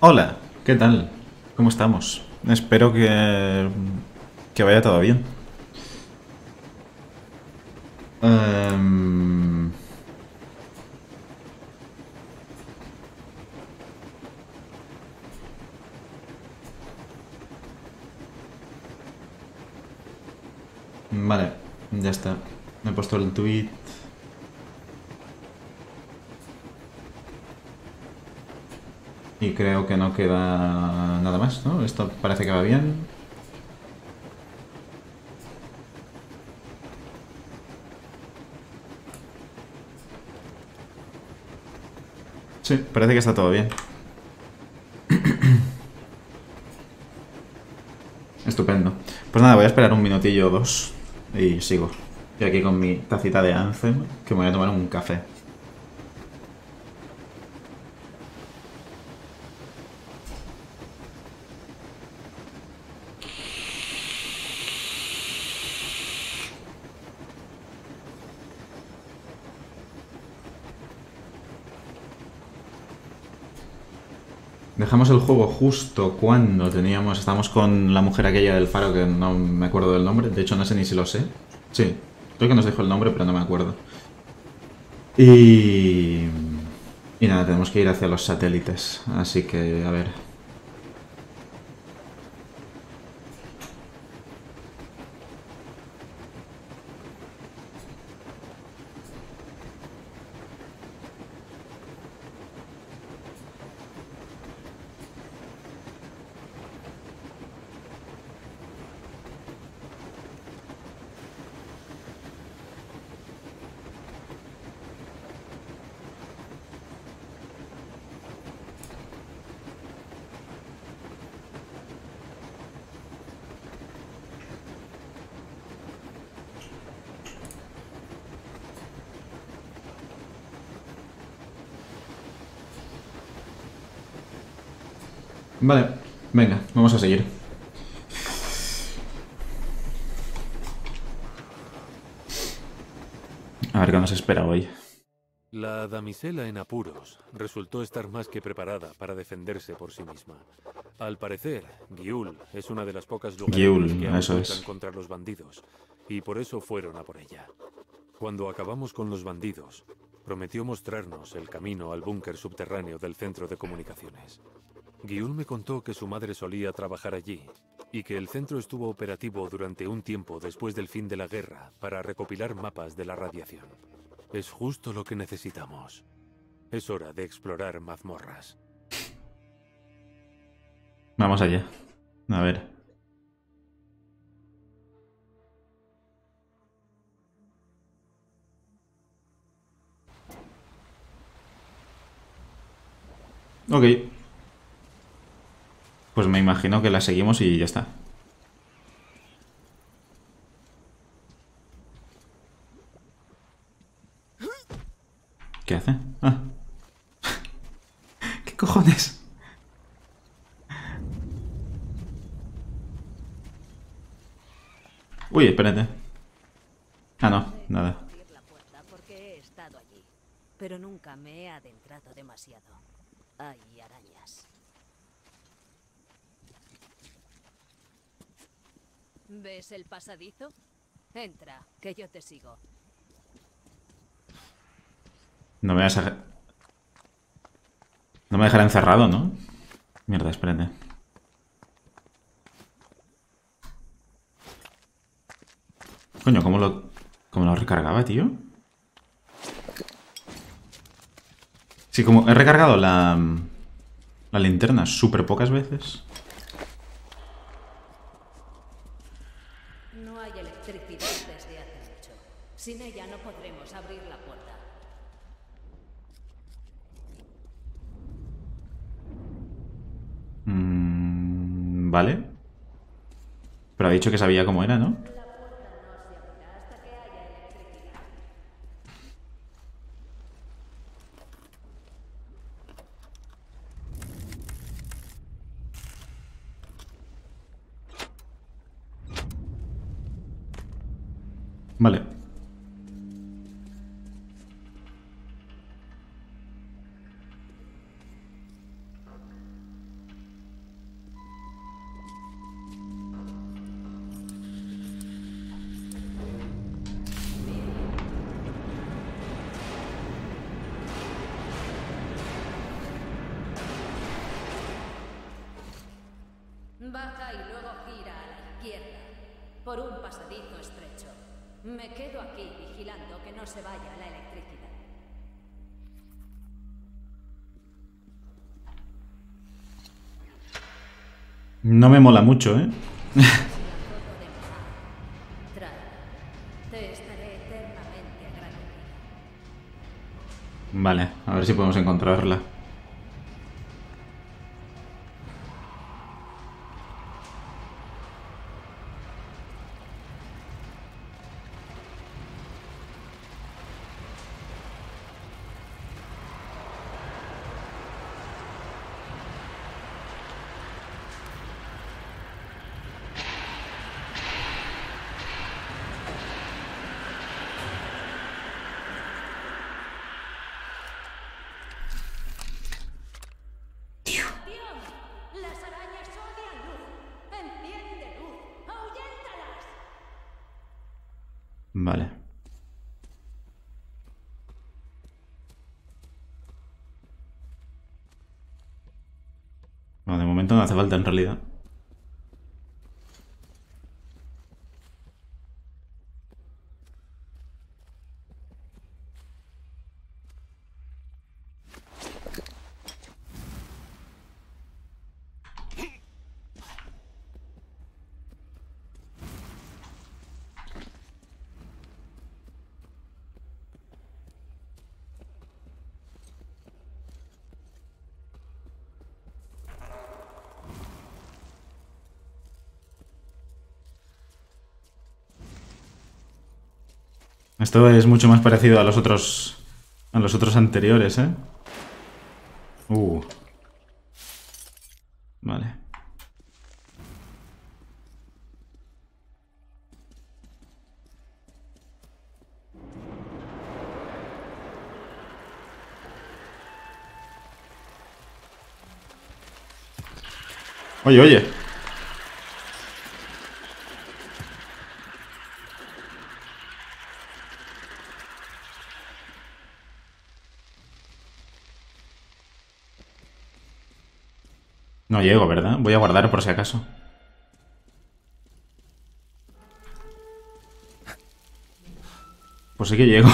Hola, ¿qué tal? ¿Cómo estamos? Espero que, que vaya todo bien. Em, Vale, ya está. Me he puesto el tweet. Y creo que no queda nada más, ¿no? Esto parece que va bien. Sí, parece que está todo bien. Estupendo. Pues nada, voy a esperar un minutillo o dos y sigo. Estoy aquí con mi tacita de Anthem, que me voy a tomar un café. Dejamos el juego justo cuando teníamos... Estamos con la mujer aquella del faro que no me acuerdo del nombre. De hecho, no sé ni si lo sé. Sí, creo que nos dijo el nombre, pero no me acuerdo. Y... Y nada, tenemos que ir hacia los satélites. Así que, a ver... Vale, venga, vamos a seguir. A ver qué nos espera hoy. La damisela en apuros resultó estar más que preparada para defenderse por sí misma. Al parecer, Giul es una de las pocas lugares que eso es. contra los bandidos, y por eso fueron a por ella. Cuando acabamos con los bandidos, prometió mostrarnos el camino al búnker subterráneo del centro de comunicaciones. Guiul me contó que su madre solía trabajar allí y que el centro estuvo operativo durante un tiempo después del fin de la guerra para recopilar mapas de la radiación. Es justo lo que necesitamos. Es hora de explorar mazmorras. Vamos allá. A ver. Ok. Pues me imagino que la seguimos y ya está. ¿Qué hace? Ah. ¿Qué cojones? Uy, espérate. Ah, no, nada. Pero nunca me he adentrado demasiado. Hay arañas. ¿Ves el pasadizo? Entra, que yo te sigo. No me vas a... No me dejará encerrado, ¿no? Mierda, espérate. Coño, ¿cómo lo, cómo lo recargaba, tío? Sí, como he recargado la, la linterna súper pocas veces. Sin ella no podremos abrir la puerta. Mm, vale. Pero ha dicho que sabía cómo era, ¿no? Y luego gira a la izquierda, por un pasadizo estrecho. Me quedo aquí vigilando que no se vaya la electricidad. No me mola mucho, ¿eh? Vale, a ver si podemos encontrarla. Falta en realidad. Esto es mucho más parecido a los otros. a los otros anteriores, ¿eh? Uh. Vale. Oye, oye. No llego, ¿verdad? Voy a guardar por si acaso. Pues sí que llego.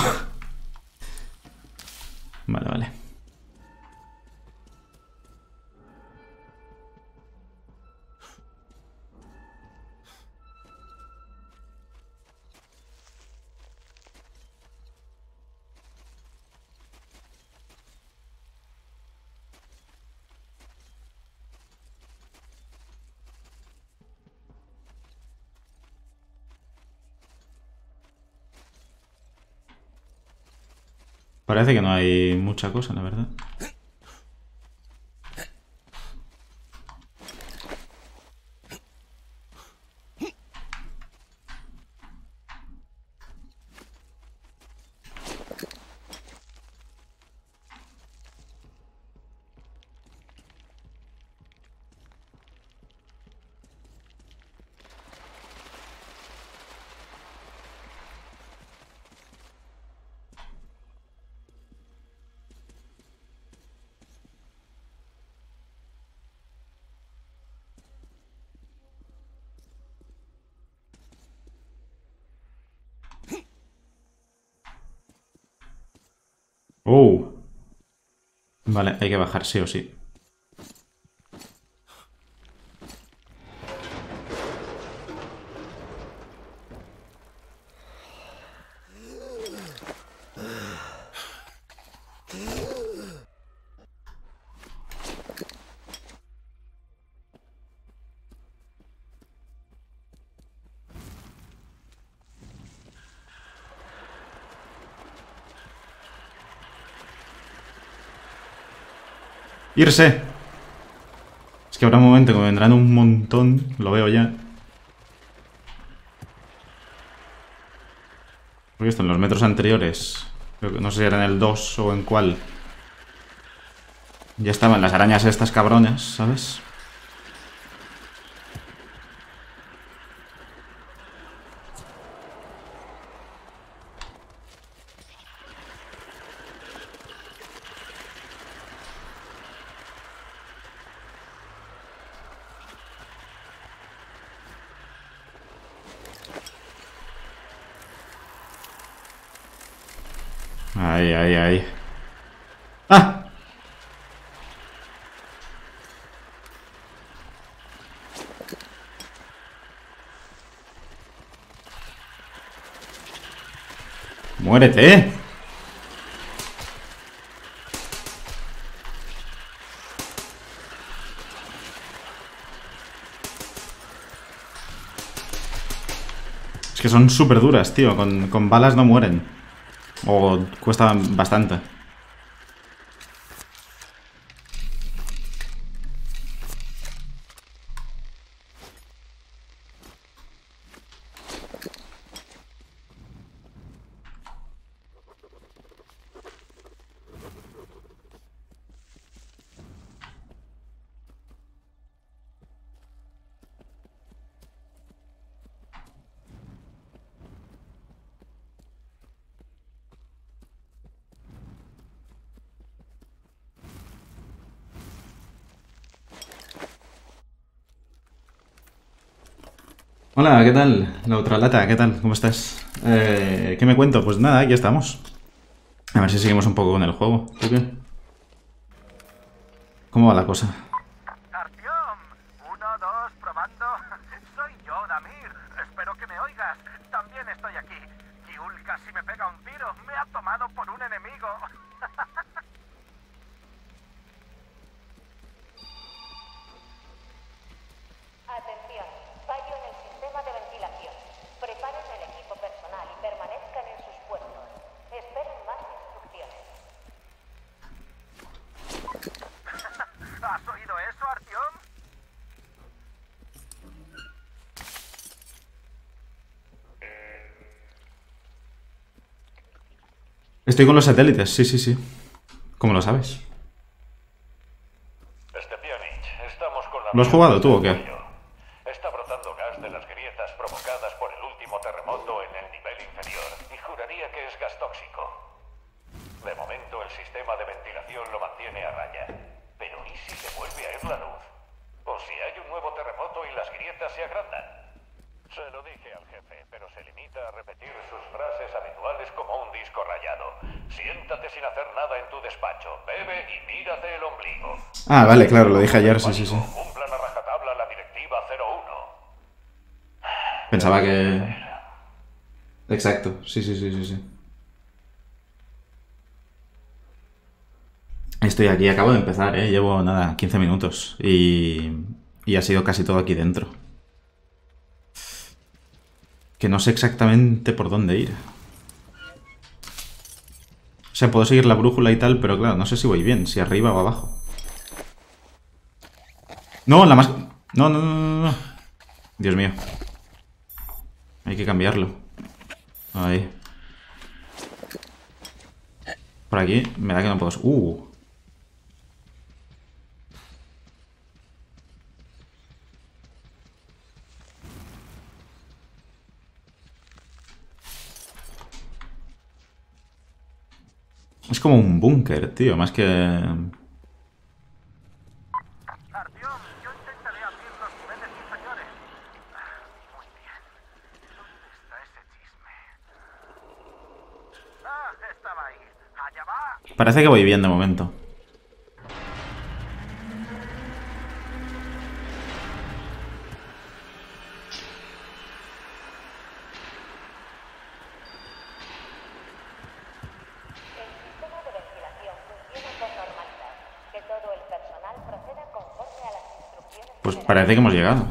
Parece que no hay mucha cosa, la verdad. Oh. Vale, hay que bajar sí o sí. Irse. Es que habrá un momento que vendrán un montón. Lo veo ya. Porque esto en los metros anteriores. No sé si era en el 2 o en cuál. Ya estaban las arañas estas cabrones, ¿sabes? Ahí, ahí, ahí. ¡Ah! ¡Muérete! Es que son súper duras, tío. Con, con balas no mueren. O cuesta bastante. Hola, ¿qué tal? La otra lata, ¿qué tal? ¿Cómo estás? Eh, ¿Qué me cuento? Pues nada, aquí estamos. A ver si seguimos un poco con el juego. ¿Tú qué? ¿Cómo va la cosa? Artyom, uno, dos, probando. Soy yo, Damir. Espero que me oigas. También estoy aquí. Kiul casi me pega un tiro. Me ha tomado por un enemigo. Atención, fallo en el sistema de ventilación. Preparen el equipo personal y permanezcan en sus puestos. Esperen más instrucciones. ¿Has oído eso, Artyom? Estoy con los satélites, sí, sí, sí. ¿Cómo lo sabes? Stepianich, estamos con la... ¿Lo has jugado tú o qué? Está brotando gas de las grietas provocadas por el último terremoto en el nivel inferior y juraría que es gas tóxico. De momento el sistema de ventilación lo mantiene a raya. Pero ¿y si se vuelve a ir la luz? ¿O si hay un nuevo terremoto y las grietas se agrandan? Se lo dije al jefe, pero se limita a repetir sus frases habituales como un disco rayado. Siéntate sin hacer nada en tu despacho, bebe y mírate el ombligo. Ah, vale, claro, lo dije ayer, sí, sí, sí. Cumplan a rajatabla la directiva 01. Pensaba que... Exacto, sí, sí, sí, sí, sí. Estoy aquí, acabo de empezar, ¿eh? Llevo, nada, 15 minutos. Y... Y ha sido casi todo aquí dentro. Que no sé exactamente por dónde ir. O sea, puedo seguir la brújula y tal, pero claro, no sé si voy bien, si arriba o abajo. No, la más... No, no, no, no. Dios mío. Hay que cambiarlo. Ahí. Por aquí, me da que no puedo... Uh. Es como un búnker, tío, más que... Parece que voy bien de momento. El sistema de ventilación funciona con normalidad. Que todo el personal proceda conforme a las instrucciones. Pues parece que hemos llegado.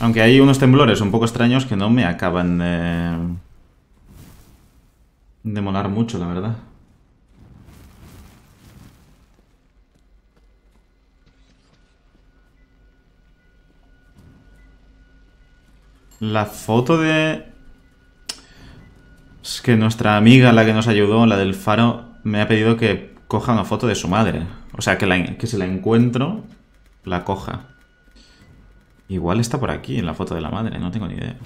Aunque hay unos temblores un poco extraños que no me acaban de... de molar mucho, la verdad. La foto de... Es que nuestra amiga, la que nos ayudó, la del faro, me ha pedido que coja una foto de su madre. O sea, que, que si la encuentro, la coja. Igual está por aquí, en la foto de la madre, no tengo ni idea.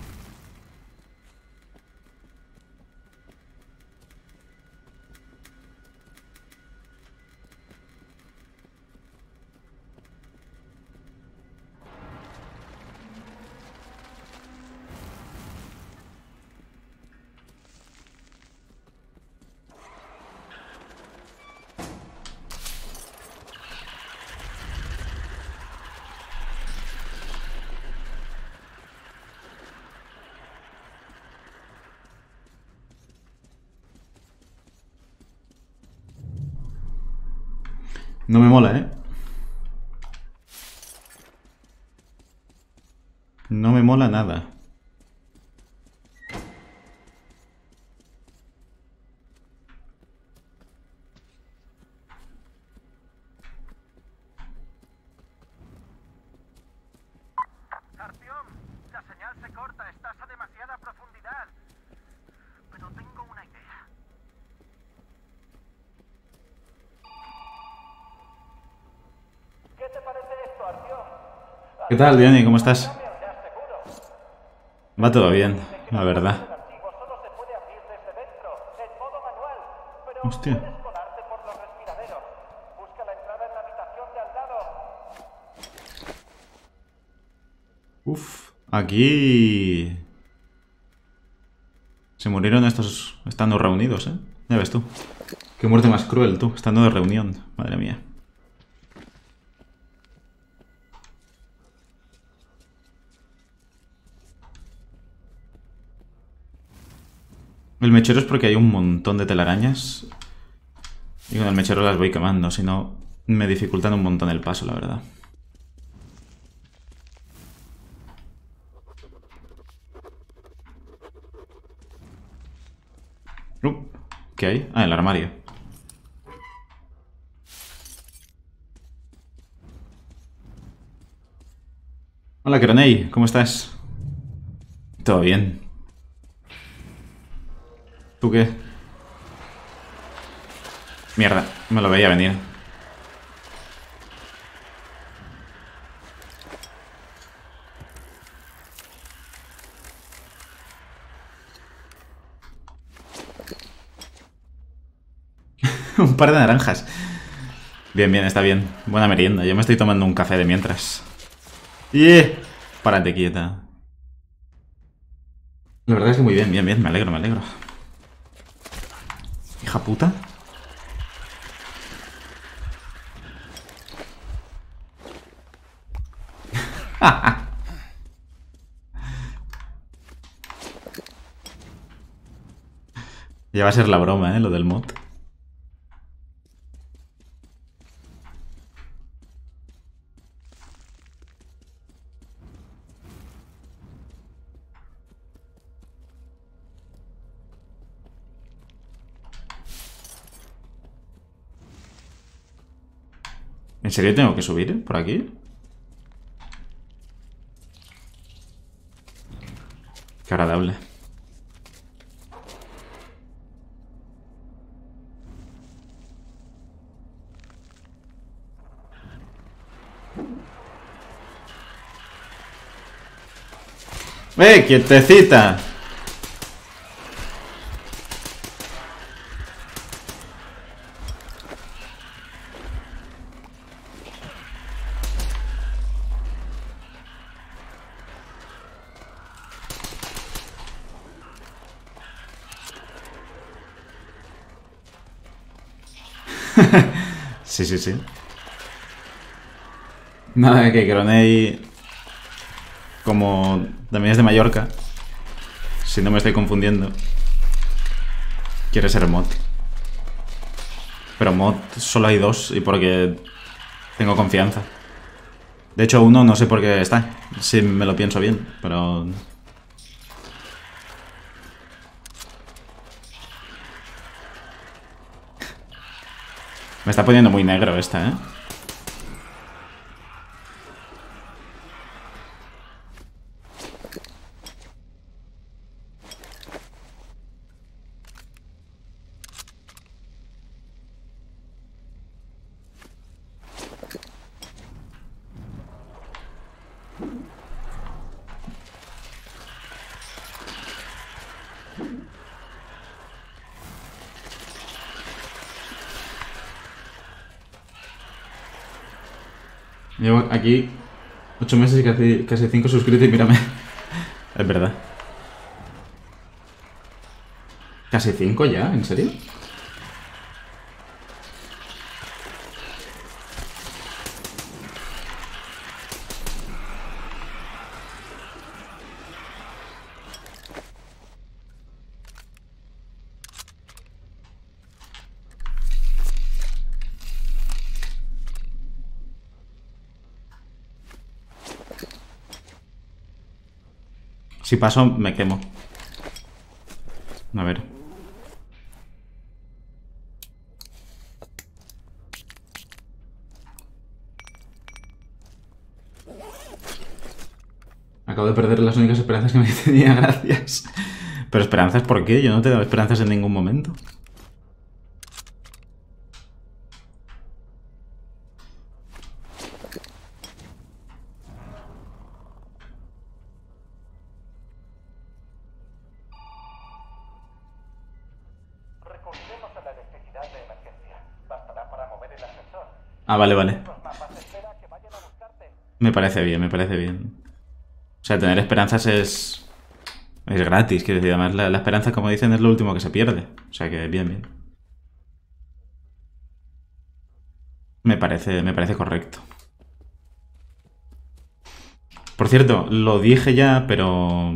Tal, Diony? ¿Cómo estás? Va todo bien, la verdad. Hostia. Uf, aquí... Se murieron estos estando reunidos, ¿eh? Ya ves tú. Qué muerte más cruel, tú, estando de reunión. Madre mía. El mechero es porque hay un montón de telarañas. Y con el mechero las voy quemando, si no me dificultan un montón el paso, la verdad. Uh, ¿Qué hay? Ah, el armario. Hola, Croney, ¿cómo estás? Todo bien. ¿Tú qué? Mierda, me lo veía venir. un par de naranjas. Bien, bien, está bien. Buena merienda. Yo me estoy tomando un café de mientras. ¡Yeah! Párate quieta. La verdad es que muy bien, bien, bien. Me alegro, me alegro. Hija puta. Ya va a ser la broma, ¿eh? Lo del mod. ¿En serio tengo que subir por aquí? Qué agradable. ¡Eh, quietecita! Sí, sí, sí. Nada, que Croney, como también es de Mallorca, si no me estoy confundiendo, quiere ser mod. Pero mod solo hay dos y porque tengo confianza. De hecho, uno no sé por qué está, si me lo pienso bien, pero... Me está poniendo muy negro esta, ¿eh? Llevo aquí 8 meses y casi, casi 5 suscritos y mírame. Es verdad. ¿Casi 5 ya? ¿En serio? Paso, me quemo. A ver. Acabo de perder las únicas esperanzas que me tenía, gracias. Pero esperanzas, ¿por qué? Yo no te dado esperanzas en ningún momento. Recurriremos a la electricidad de emergencia. Bastará para mover el ascensor. Ah, vale, vale. Me parece bien, me parece bien. O sea, tener esperanzas es. Es gratis, quiero decir. Además, la, la esperanza, como dicen, es lo último que se pierde. O sea que bien, bien. Me parece, me parece correcto. Por cierto, lo dije ya, pero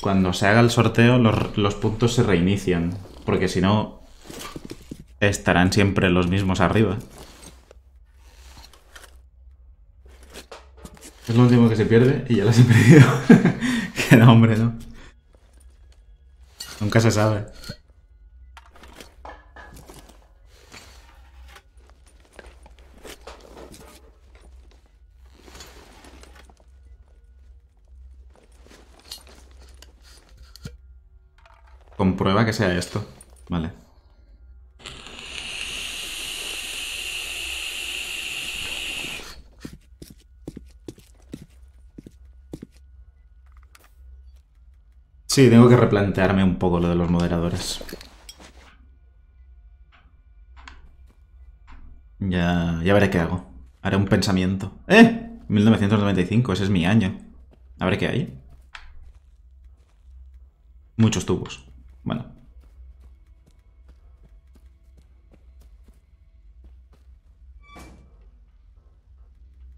cuando se haga el sorteo, los, los puntos se reinician. Porque si no, estarán siempre los mismos arriba. Es lo último que se pierde y ya las he perdido. que no, hombre, no. Nunca se sabe. Comprueba que sea esto. Vale. Sí, tengo que replantearme un poco lo de los moderadores. Ya, ya veré qué hago. Haré un pensamiento. ¡Eh! 1995, ese es mi año. A ver qué hay. Muchos tubos. Bueno.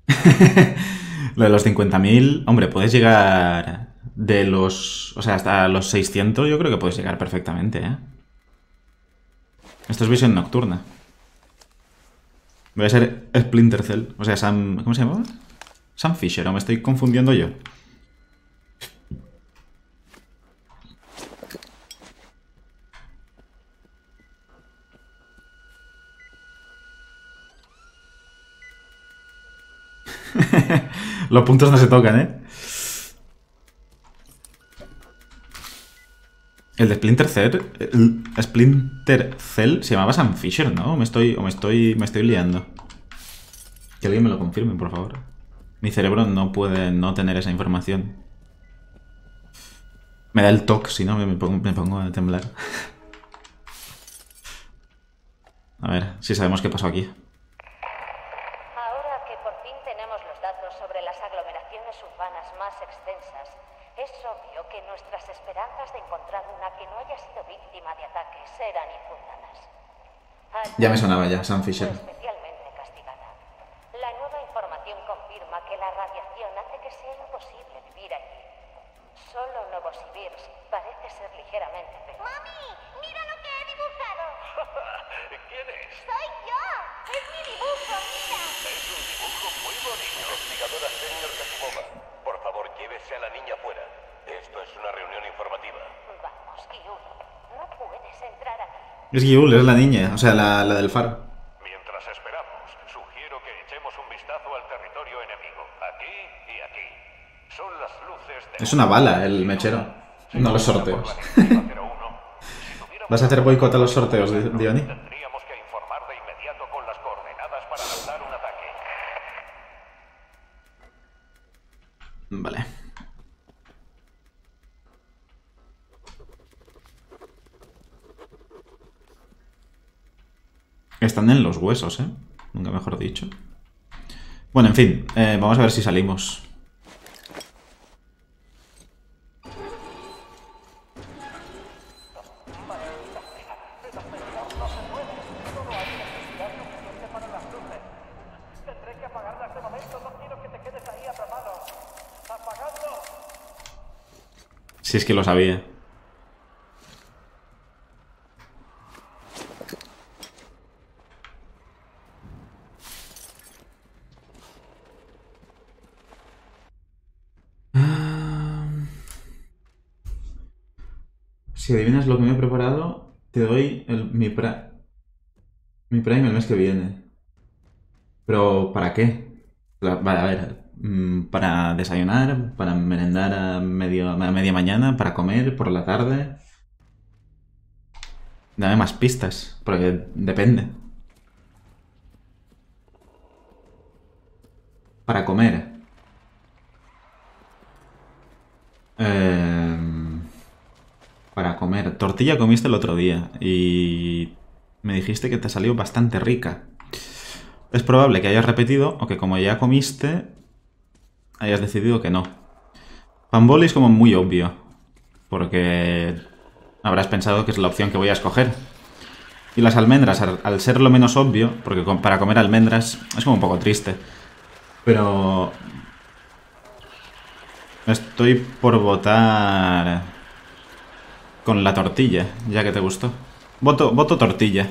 Lo de los 50.000, hombre, puedes llegar de los... O sea, hasta los 600 yo creo que puedes llegar perfectamente, ¿eh? Esto es visión nocturna. Voy a ser Splinter Cell. O sea, Sam... ¿Cómo se llamaba? Sam Fisher, o me estoy confundiendo yo. Los puntos no se tocan, ¿eh? El de Splinter Cell, el Splinter Cell se llamaba Sam Fisher, ¿no? Me estoy, o me estoy, me estoy liando. Que alguien me lo confirme, por favor. Mi cerebro no puede no tener esa información. Me da el toque, si no me pongo, me pongo a temblar. A ver, si sabemos qué pasó aquí. Ahora que por fin tenemos los datos sobre las aglomeraciones urbanas más extensas, es obvio que nuestras esperanzas de encontrar una que no haya sido víctima de ataques eran infundadas. Al Ya me sonaba ya, Sam Fisher. especialmente castigada. La nueva información confirma que la radiación hace que sea imposible vivir allí. Solo Novosibirsk parece ser ligeramente peor. ¡Mami! ¡Mira lo que he dibujado! ¿Quién es? ¡Soy yo! ¡Es mi dibujo, mira! Es un dibujo muy bonito. Investigadora senior Kasimova. Por favor, llévese a la niña fuera. Esto es una reunión informativa. Vamos, Es Giul, es la niña, o sea, la, la del faro. Mientras esperamos, sugiero que echemos un vistazo al territorio enemigo. Aquí y aquí. Son las luces de... Es una bala el mechero, no los sorteos. ¿Vas a hacer boicot a los sorteos, Di- Diony? Tendríamos que informar de inmediato con las coordenadas para lanzar un ataque. Vale. Están en los huesos, ¿eh? Nunca mejor dicho. Bueno, en fin, eh, vamos a ver si salimos. Si es que lo sabía. Si adivinas lo me he preparado, te doy el, mi, pra- mi Prime el mes que viene. Pero, ¿para qué? Vale, a ver. mm, ¿Para desayunar? ¿Para merendar a, medio, a media mañana? ¿Para comer? ¿Por la tarde? Dame más pistas, porque depende. Para comer. Em, para comer. Tortilla comiste el otro día y me dijiste que te salió bastante rica. Es probable que hayas repetido o que como ya comiste, hayas decidido que no. Pan boli es como muy obvio, porque habrás pensado que es la opción que voy a escoger. Y las almendras, al, ser lo menos obvio, porque para comer almendras es como un poco triste, pero estoy por votar con la tortilla, ya que te gustó. Voto, voto tortilla.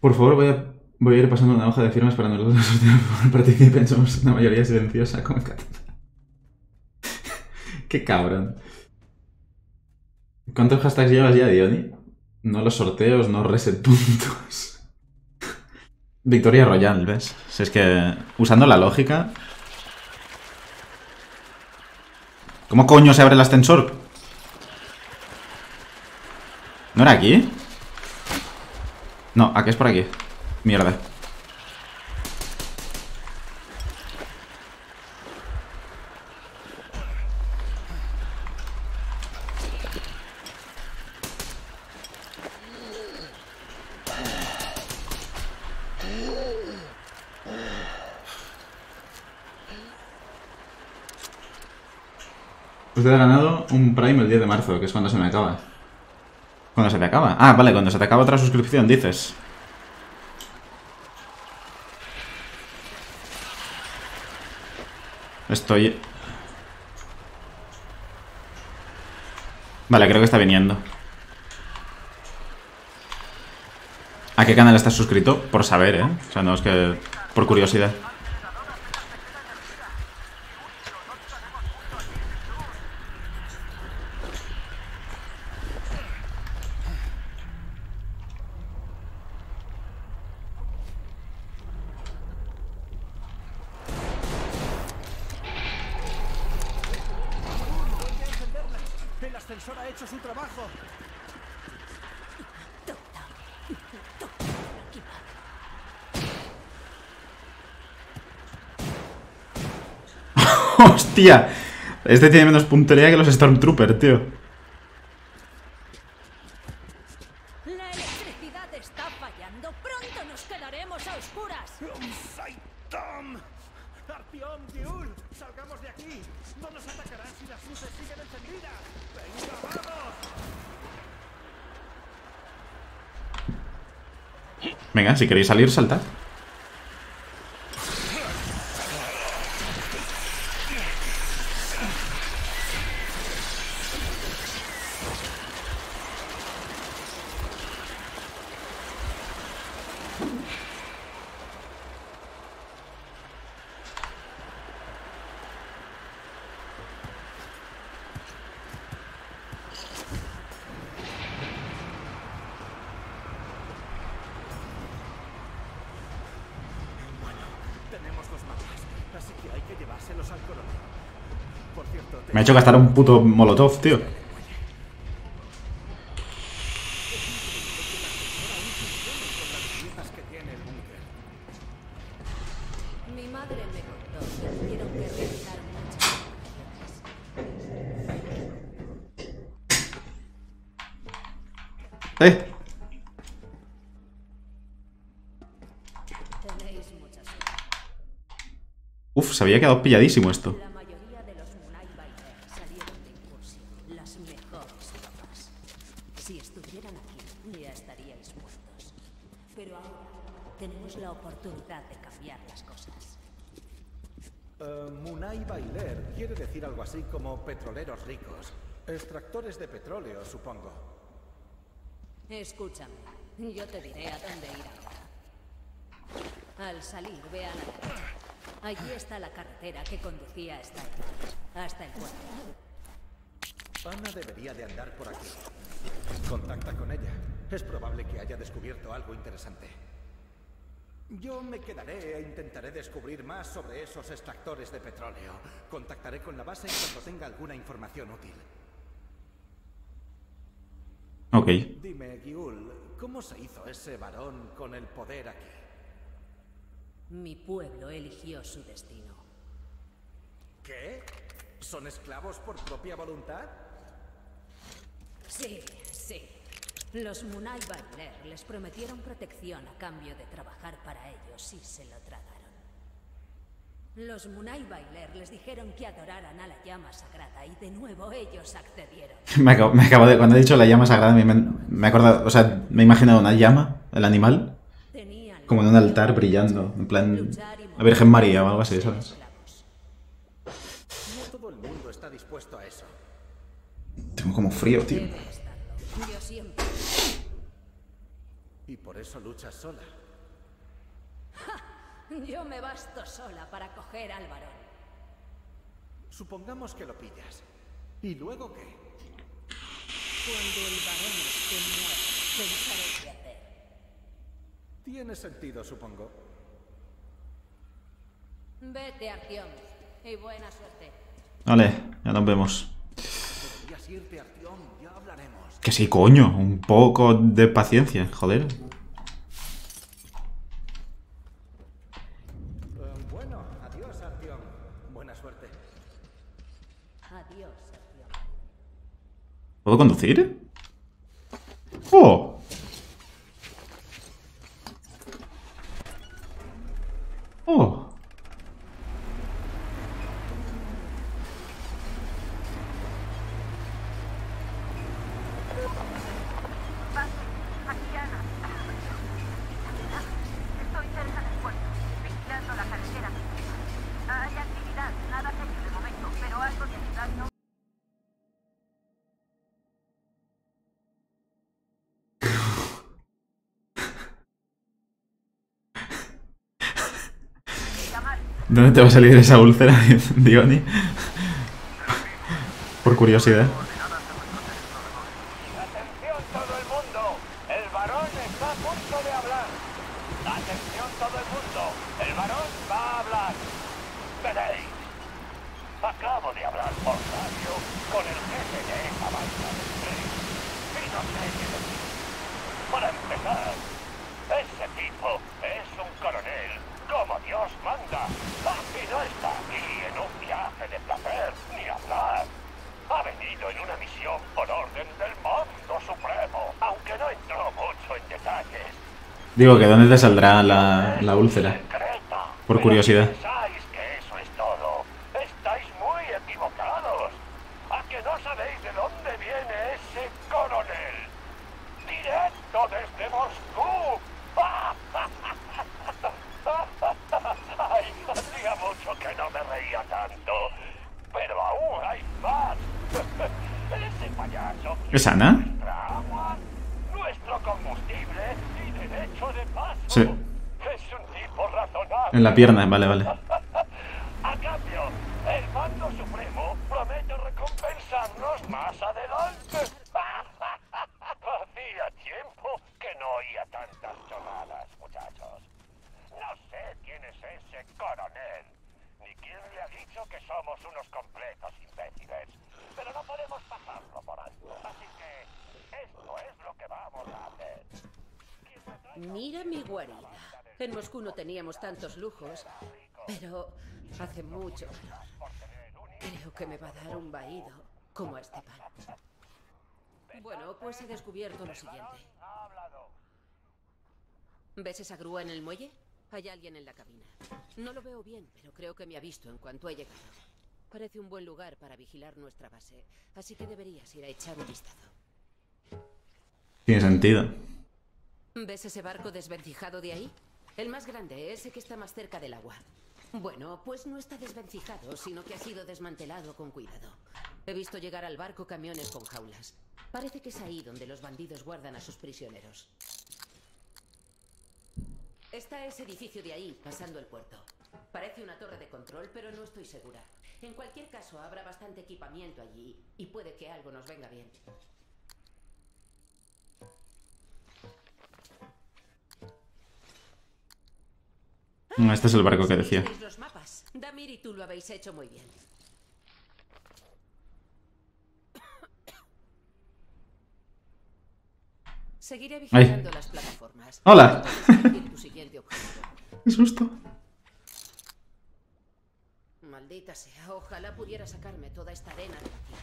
Por favor, voy a, voy a ir pasando una hoja de firmas para nosotros los participen. Somos una mayoría silenciosa como Cat. Qué cabrón. ¿Cuántos hashtags llevas ya, Diony? No los sorteos, no reset puntos. Victoria Royal, ¿ves? Si es que, usando la lógica... ¿Cómo coño se abre el ascensor? ¿No era aquí? No, aquí es por aquí. Mierda. Usted ha ganado un Prime el 10 de marzo, que es cuando se me acaba. ¿Cuándo se te acaba? Ah, vale, cuando se te acaba otra suscripción, dices. Estoy... Vale, creo que está viniendo. ¿A qué canal estás suscrito? Por saber, ¿eh? O sea, no es que... Por curiosidad. El ascensor ha hecho su trabajo. Este tiene menos puntería que los Stormtrooper, tío. Pronto nos quedaremos a oscuras. ¡Saitam! ¡Artiom, Giul! ¡Salgamos de aquí! ¡No nos atacarán si! ¡Venga, vamos! Venga, si queréis salir, saltad. Hecho gastar un puto molotov, tío. ¡Eh! Uf, se había quedado pilladísimo esto. La mayoría de los Munai Bailer salieron de incursión, las mejores tropas. Si estuvieran aquí, ya estaríais muertos. Pero ahora tenemos la oportunidad de cambiar las cosas. Eh, Munai Bailer quiere decir algo así como petroleros ricos. Extractores de petróleo, supongo. Escúchame. Yo te diré a dónde ir ahora. Al salir, ve a la derecha. Allí está la carretera que conducía hasta el, hasta el puerto. Ana debería de andar por aquí. Contacta con ella. Es probable que haya descubierto algo interesante. Yo me quedaré e intentaré descubrir más sobre esos extractores de petróleo. Contactaré con la base cuando tenga alguna información útil. Ok. Dime, Giul, ¿cómo se hizo ese varón con el poder aquí? Mi pueblo eligió su destino. ¿Qué? ¿Son esclavos por propia voluntad? Sí, sí. Los Munai Bailer les prometieron protección a cambio de trabajar para ellos y se lo tragaron. Los Munai Bailer les dijeron que adoraran a la llama sagrada y de nuevo ellos accedieron. Me acabo, me acabo de. Cuando he dicho la llama sagrada, me, me he acordado. O sea, me he imaginado una llama, el animal, como en un altar brillando. En plan. La Virgen María o algo así, ¿sabes? No todo el mundo está dispuesto a eso. Tengo como frío, tío. Y por eso luchas sola. Yo me basto sola para coger al varón. Supongamos que lo pillas. ¿Y luego qué? Cuando el varón esté muerto, pensaré qué hacer. Tiene sentido, supongo. Vete, Artyom. Y buena suerte. Vale, ya nos vemos. Irte, Artyom. Ya hablaremos. Que sí, coño. Un poco de paciencia, joder. Eh, bueno, adiós, Artyom. Buena suerte. Adiós, Artyom. ¿Puedo conducir? ¡Oh! ¡Oh! ¿Dónde te va a salir esa úlcera, Diony? Por curiosidad. ¡Atención todo el mundo! ¡El varón está a punto de hablar! ¡Atención todo el mundo! ¡El varón va a hablar! ¡Veréis! Acabo de hablar por radio con el jefe de esa banda de tren. Y no sé qué decir. Para empezar, ese tipo es un coronel como Dios manda. Y no está aquí en un viaje de placer ni hablar. Ha venido en una misión por orden del mando supremo, aunque no entró mucho en detalles. Digo que ¿dónde te saldrá la, la úlcera? Por curiosidad. si pensáis que eso es todo, estáis muy equivocados. ¿A que no sabéis de dónde viene ese coronel? Directo desde Moscú. Ay, hacía mucho que no me reía tanto. Pero aún hay más. Ese payaso ¿Es Ana? nuestra agua, nuestro combustible y derecho de paso. Sí. Es un tipo razonable. En la pierna, vale, vale. A cambio, el mando supremo promete recompensarnos más adelante. Hacía tiempo que no oía tantas chorradas, muchachos. No sé quién es ese coronel, ni quién le ha dicho que somos unos completos imbéciles. Pero no podemos pasarlo por alto. Así que esto es lo que vamos a hacer. Quien me traiga Mira mi guarida. En Moscú no teníamos tantos lujos, pero hace mucho calor. Creo que me va a dar un vaído, como a este pan. Bueno, pues he descubierto lo siguiente. ¿Ves esa grúa en el muelle? Hay alguien en la cabina. No lo veo bien, pero creo que me ha visto en cuanto he llegado. Parece un buen lugar para vigilar nuestra base, así que deberías ir a echar un vistazo. Tiene sentido. ¿Ves ese barco desvencijado de ahí? El más grande, ese que está más cerca del agua. Bueno, pues no está desvencijado, sino que ha sido desmantelado con cuidado. He visto llegar al barco camiones con jaulas. Parece que es ahí donde los bandidos guardan a sus prisioneros. Está ese edificio de ahí, pasando el puerto. Parece una torre de control, pero no estoy segura. En cualquier caso, habrá bastante equipamiento allí y puede que algo nos venga bien. Este es el barco que decía. Los mapas. Damir y tú lo habéis hecho muy bien. Seguiré vigilando las plataformas. Hola. Qué susto. Maldita sea, ojalá pudiera sacarme toda esta arena de encima.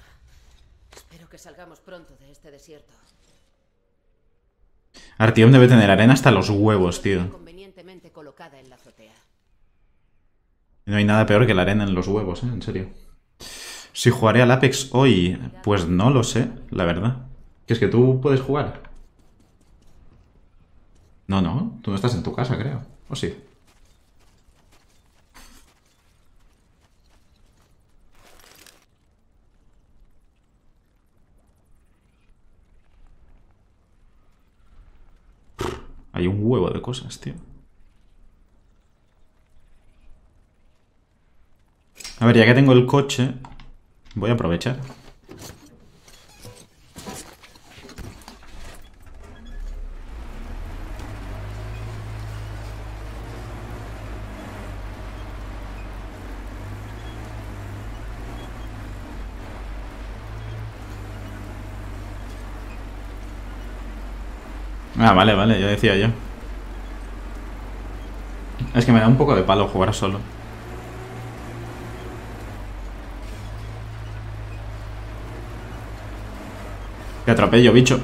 Espero que salgamos pronto de este desierto. Artiom debe tener arena hasta los huevos, tío. Colocada en la azotea. No hay nada peor que la arena en los huevos, ¿eh? En serio. Si jugaré al Apex hoy, pues no lo sé, la verdad. Que es que tú puedes jugar. No, no, tú no estás en tu casa, creo. ¿O sí? Hay un huevo de cosas, tío. A ver, ya que tengo el coche, voy a aprovechar. Ah, vale, vale, ya decía yo. Es que me da un poco de palo jugar solo. Te atropello, bicho.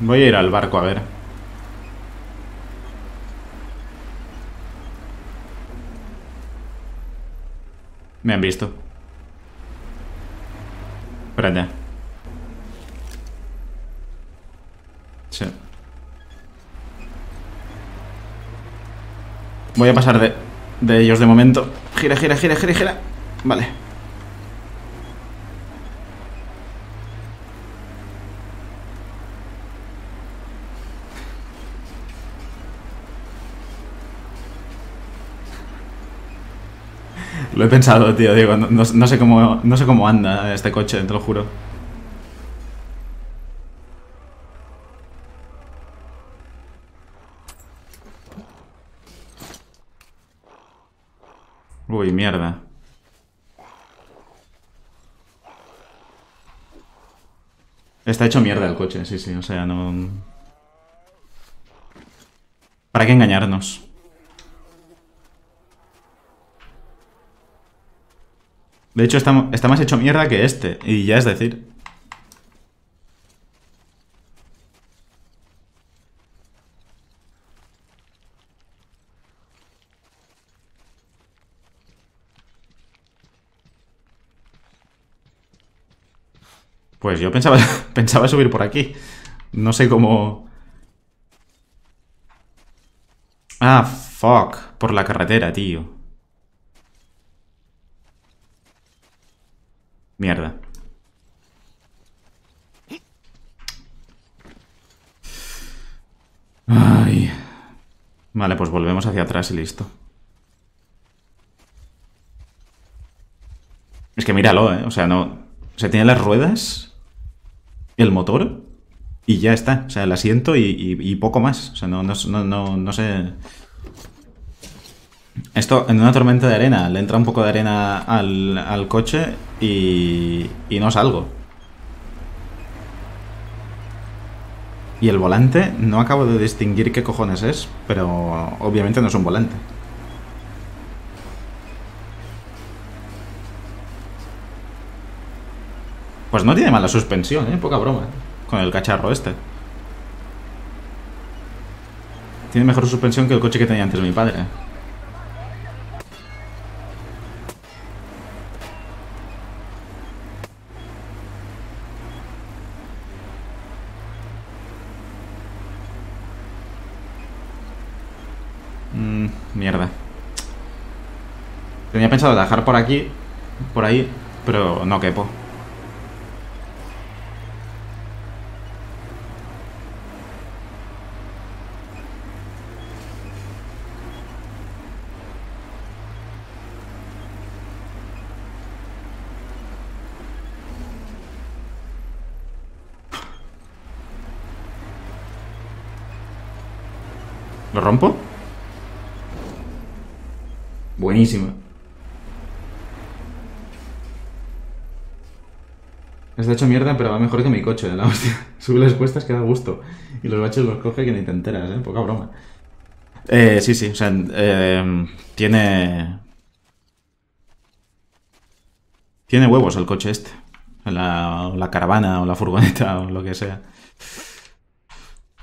Voy a ir al barco a ver. Me han visto. Espérate. Sí. Voy a pasar de, de ellos de momento. Gira, gira, gira, gira, gira. Vale. Lo he pensado, tío, Diego. No, no- no sé cómo, no sé cómo anda este coche, te lo juro. Uy, mierda. Está hecho mierda el coche, sí, sí, o sea, no... ¿Para qué engañarnos? De hecho, está, está más hecho mierda que este. Y ya es decir. Pues yo pensaba, pensaba subir por aquí. No sé cómo... Ah, fuck. Por la carretera, tío. Mierda. Ay. Vale, pues volvemos hacia atrás y listo. Es que míralo, ¿eh? O sea, no... O sea, tiene las ruedas, el motor y ya está. O sea, el asiento y, poco más. O sea, no, no, no, no, no sé... Esto, en una tormenta de arena, le entra un poco de arena al, al coche y, y no salgo. Y el volante, no acabo de distinguir qué cojones es, pero obviamente no es un volante. Pues no tiene mala suspensión, ¿eh? Poca broma. Con el cacharro este. Tiene mejor suspensión que el coche que tenía antes mi padre. Mm, mierda. Tenía pensado dejar por aquí, por ahí, pero no quepo. ¿Lo rompo? Buenísimo. Está hecho mierda, pero va mejor que mi coche, la hostia. Sube las cuestas que da gusto. Y los baches los coge que ni te enteras, ¿eh? Poca broma. Eh, sí, sí, o sea, eh, tiene... Tiene huevos el coche este. La, la caravana o la furgoneta o lo que sea.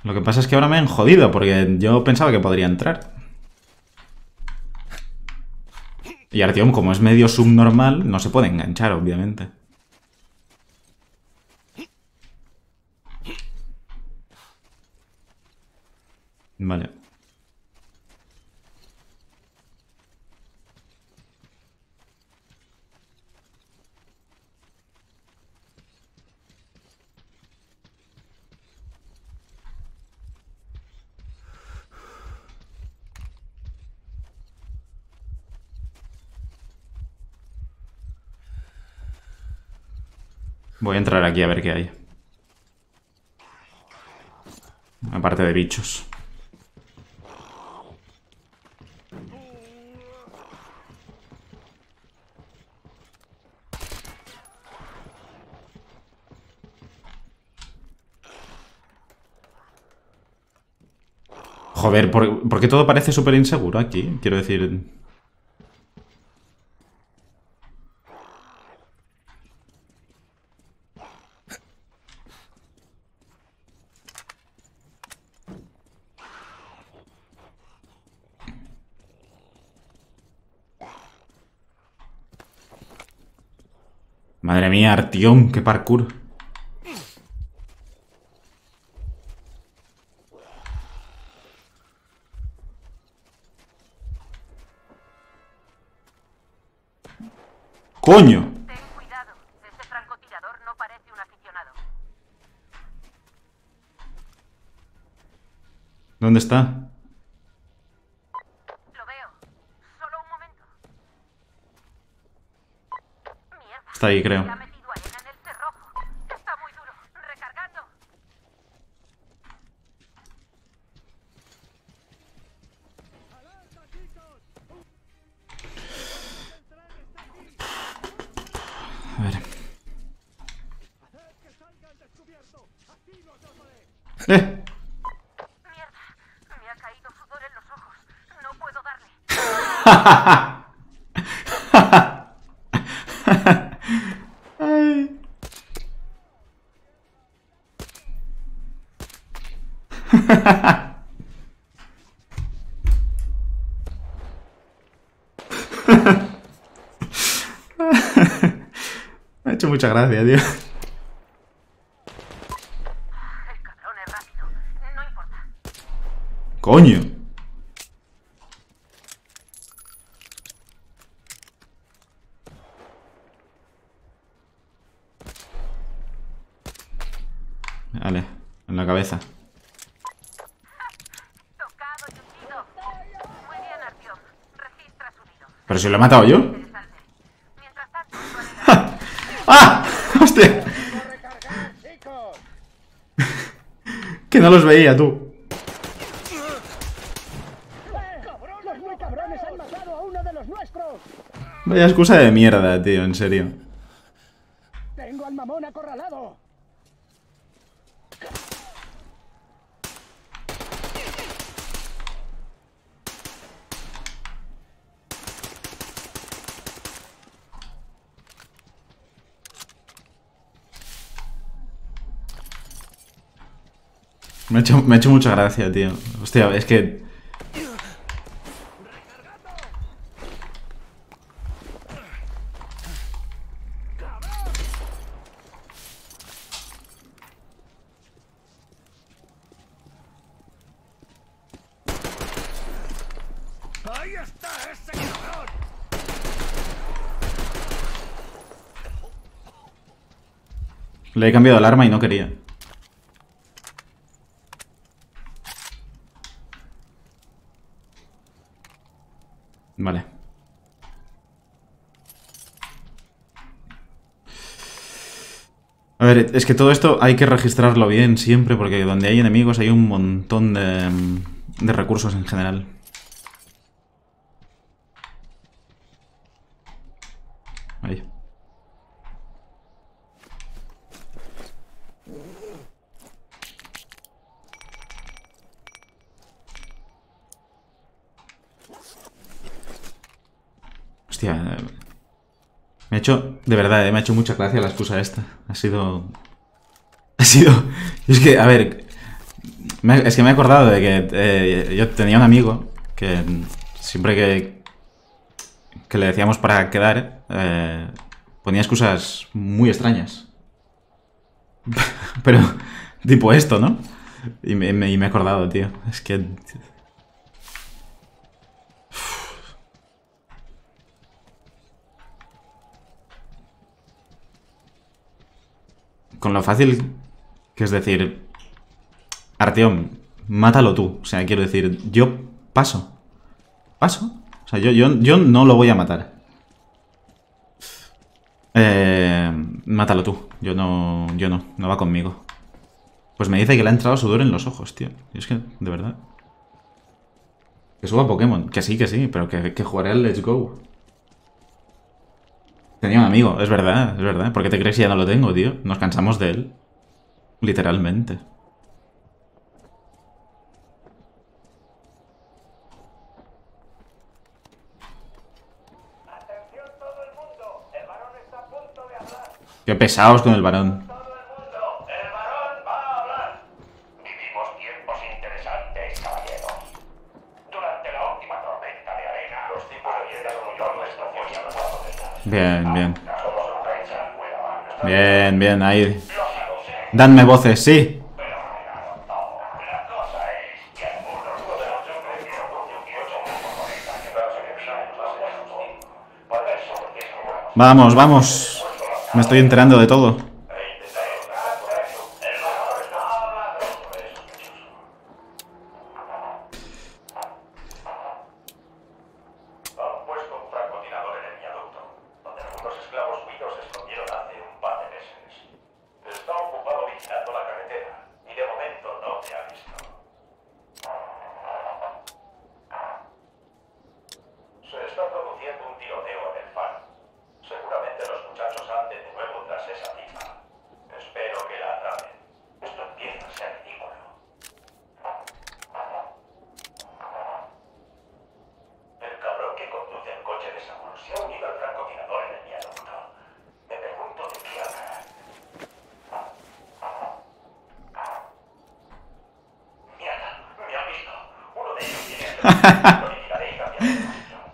Lo que pasa es que ahora me han jodido porque yo pensaba que podría entrar. Y Artyom, como es medio subnormal, no se puede enganchar, obviamente. Vale. Voy a entrar aquí a ver qué hay. Aparte de bichos. Joder, ¿por, qué todo parece súper inseguro aquí? Quiero decir... Madre mía, Artión, qué parkour. ¡Coño! Ten cuidado. Ese francotirador no parece un aficionado. ¿Dónde está? Lo veo. Solo un momento. Mierda. Está ahí, creo. A ver. ¡Eh! Mierda. Me ha caído sudor en los ojos. No puedo darle. Me ha hecho mucha gracia, tío. El cabrón es rápido. No importa. Coño. Vale, en la cabeza. Tocado y hundido. Muy bien, Artyom. Registra su nido. ¿Pero si lo he matado yo? ¡Ah! ¡Hostia! que no los veía, tú. Vaya excusa de mierda, tío, en serio. ¡Tengo al mamón acorralado! Me ha hecho, mucha gracia, tío. Hostia, es que... Le he cambiado el arma y no quería. Vale. Es que todo esto hay que registrarlo bien siempre, porque donde hay enemigos hay un montón de, de recursos en general. Ahí. Hostia. eh, Me ha hecho, de verdad, eh, me ha hecho mucha gracia la excusa esta. Ha sido... Ha sido... Es que, a ver... es que me he acordado de que eh, yo tenía un amigo que siempre que, que le decíamos para quedar, eh, ponía excusas muy extrañas. Pero, tipo esto, ¿no? Y me- y me he acordado, tío. Es que... Con lo fácil que es decir... Arteón, mátalo tú. O sea, quiero decir, yo paso. Paso. O sea, yo, yo, yo no lo voy a matar. Eh, mátalo tú. Yo no, yo no, no va conmigo. Pues me dice que le ha entrado sudor en los ojos, tío. Y es que, de verdad. Que suba Pokémon. Que sí, que sí, pero que, que jugaré al Let's Go. Tenía un amigo, es verdad, es verdad. ¿Por qué te crees que ya no lo tengo, tío? Nos cansamos de él. Literalmente. Atención todo el mundo, el varón está a punto de hablar. Qué pesados con el varón. Todo el mundo, el varón va a hablar. Vivimos tiempos interesantes, caballeros. Durante la última tormenta de arena, los tipos de piedra con nuestro fuerza Bien, bien. Bien, bien, ahí. Dadme voces, sí. Vamos, vamos. Me estoy enterando de todo. Han puesto un francotirador en el viaducto, donde algunos esclavos huidos se escondieron hace un par de meses. Está ocupado vigilando la carretera y de momento no te ha visto. Se está produciendo un tiroteo en el faro. Seguramente los muchachos anden de nuevo tras esa tipa. Espero que la atrapen. Esto empieza a ser ridículo. El cabrón que conduce el coche de Saúl se ha unido al francotirador en el viaducto. Me pregunto de qué habla. Mierda, me han visto. Uno de ellos tiene el Lo liquidaré y cambiaré de posición.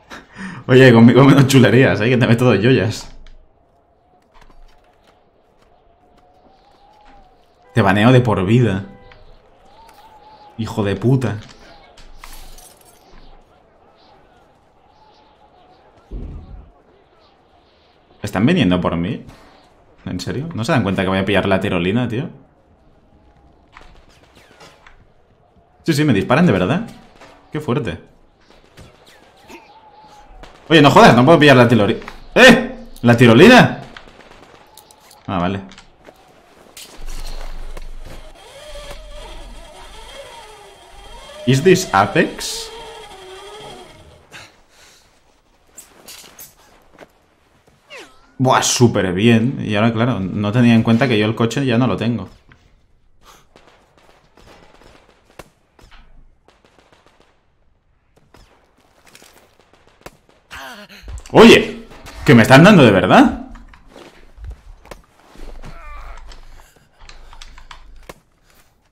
Oye, conmigo menos chulerías, ¿eh? Que te meto de joyas. Te baneo de por vida. Hijo de puta. ¿Están viniendo por mí? ¿En serio? ¿No se dan cuenta que voy a pillar la tirolina, tío? Sí, sí, me disparan de verdad. Qué fuerte. Oye, no jodas, no puedo pillar la tirolina. ¡Eh! ¿La tirolina? Ah, vale. ¿Is this Apex? Buah, súper bien. Y ahora, claro, no tenía en cuenta que yo el coche ya no lo tengo. Oye, que me están dando de verdad.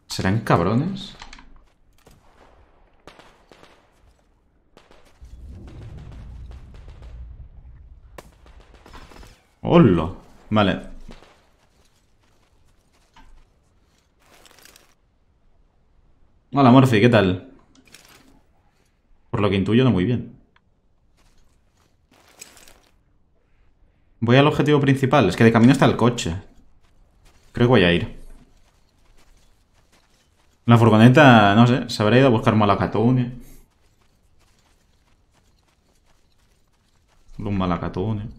¿Serán cabrones? ¡Hola! Vale. Hola, Morphy, ¿qué tal? Por lo que intuyo, no muy bien. Voy al objetivo principal. Es que de camino está el coche. Creo que voy a ir. La furgoneta, no sé, se habrá ido a buscar malacatone. Un malacatone.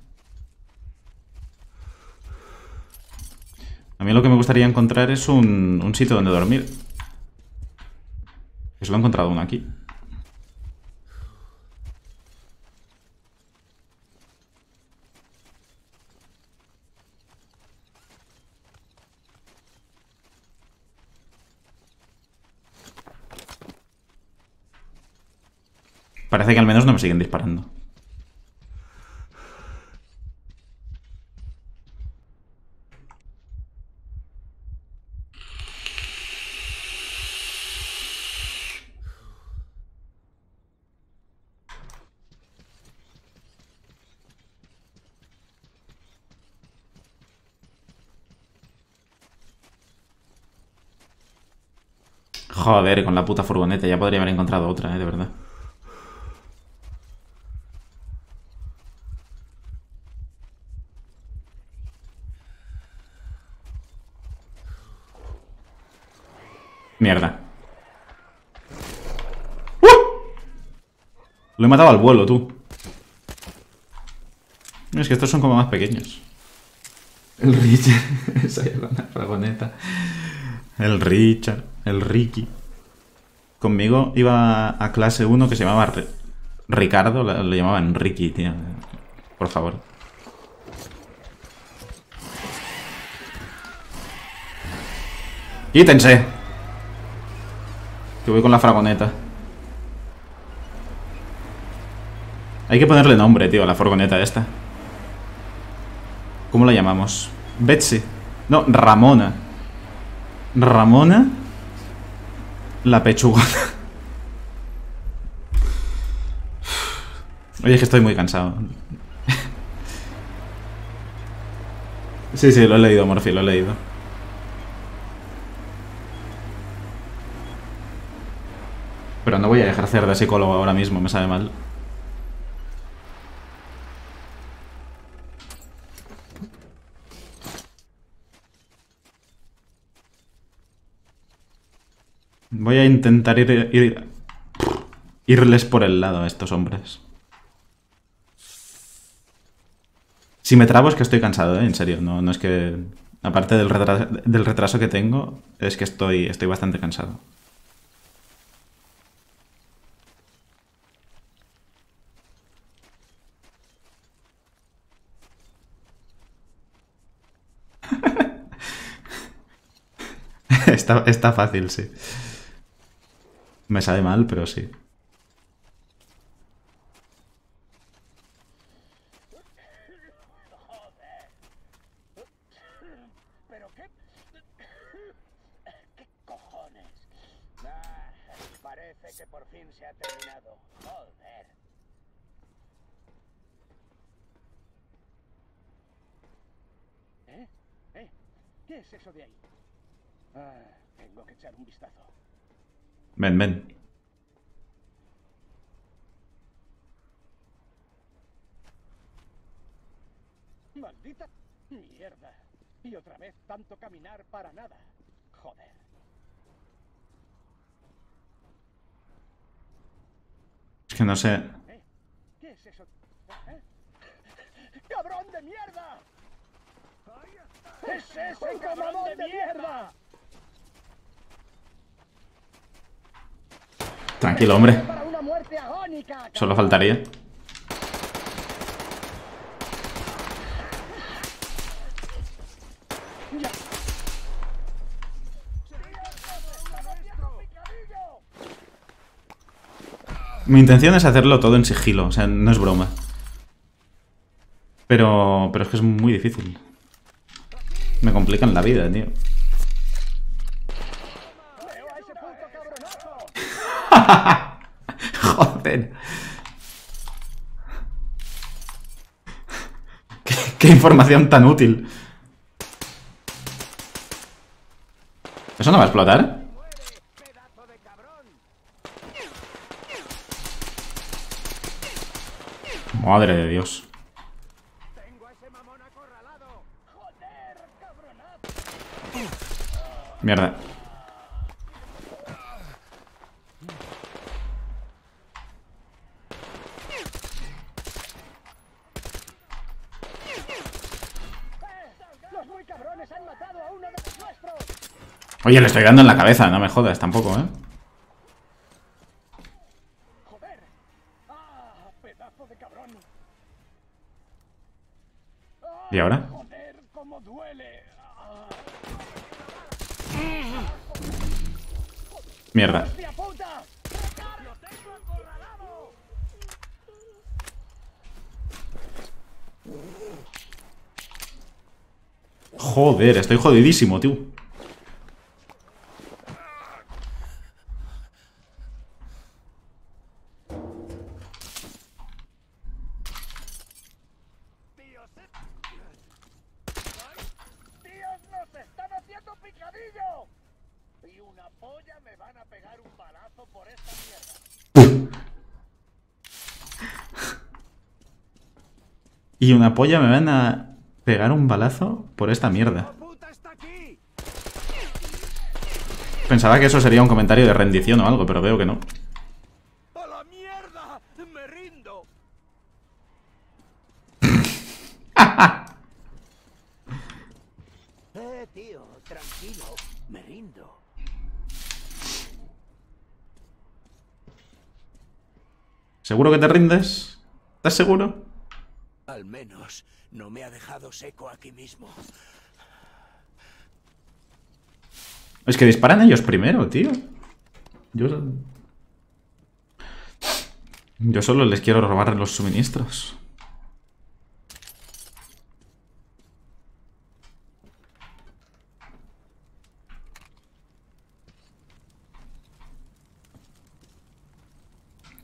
A mí lo que me gustaría encontrar es un, un sitio donde dormir. Que solo he encontrado uno aquí. Parece que al menos no me siguen disparando. Joder, con la puta furgoneta. Ya podría haber encontrado otra, eh, de verdad. Mierda. ¡Uh! Lo he matado al vuelo, tú. Es que estos son como más pequeños. El Richard. Esa es la fragoneta. El Richard. El Ricky. Conmigo iba a clase 1 que se llamaba Ri- Ricardo. Lo llamaban Ricky, tío. Por favor. ¡Quítense! Que voy con la fragoneta. Hay que ponerle nombre, tío, a la furgoneta esta. ¿Cómo la llamamos? Betsy. No, Ramona. Ramona. La pechuga. Oye, es que estoy muy cansado. Sí, sí, lo he leído, Morphy, lo he leído. Pero no voy a ejercer de psicólogo ahora mismo, me sabe mal. Voy a intentar ir, ir- irles por el lado a estos hombres. Si me trabo es que estoy cansado, ¿eh? En serio, no, no es que... Aparte del retraso, del retraso que tengo, es que estoy, estoy bastante cansado. está, está fácil, sí. Me sabe mal, pero sí. ¿Eh? ¿Eh? ¿Qué es eso de ahí? Ah, tengo que echar un vistazo. Ven, ven. ¡Maldita mierda! Y otra vez tanto caminar para nada. Joder. Es que no sé. ¿Eh? ¿Qué es eso? ¿Eh? ¡Cabrón de mierda! ¡Es ese cabrón de mierda! Tranquilo, hombre. Solo faltaría. Mi intención es hacerlo todo en sigilo, o sea, no es broma. Pero, pero es que es muy difícil. Me complican la vida, tío. Joder. ¿Qué, qué información tan útil. ¿Eso no va a explotar? Madre de Dios. Mierda. ¡Los muy cabrones han matado a uno de los nuestros! Oye, le estoy dando en la cabeza, no me jodas tampoco, ¿eh? ¿Y ahora? ¡Ah! Mierda. Joder, estoy jodidísimo, tío. Y una polla me van a pegar un balazo por esta mierda. Pensaba que eso sería un comentario de rendición o algo, pero veo que no. ¿Seguro que te rindes? ¿Estás seguro? Al menos no me ha dejado seco aquí mismo. Es que disparan ellos primero, tío. Yo... Solo les quiero robar los suministros.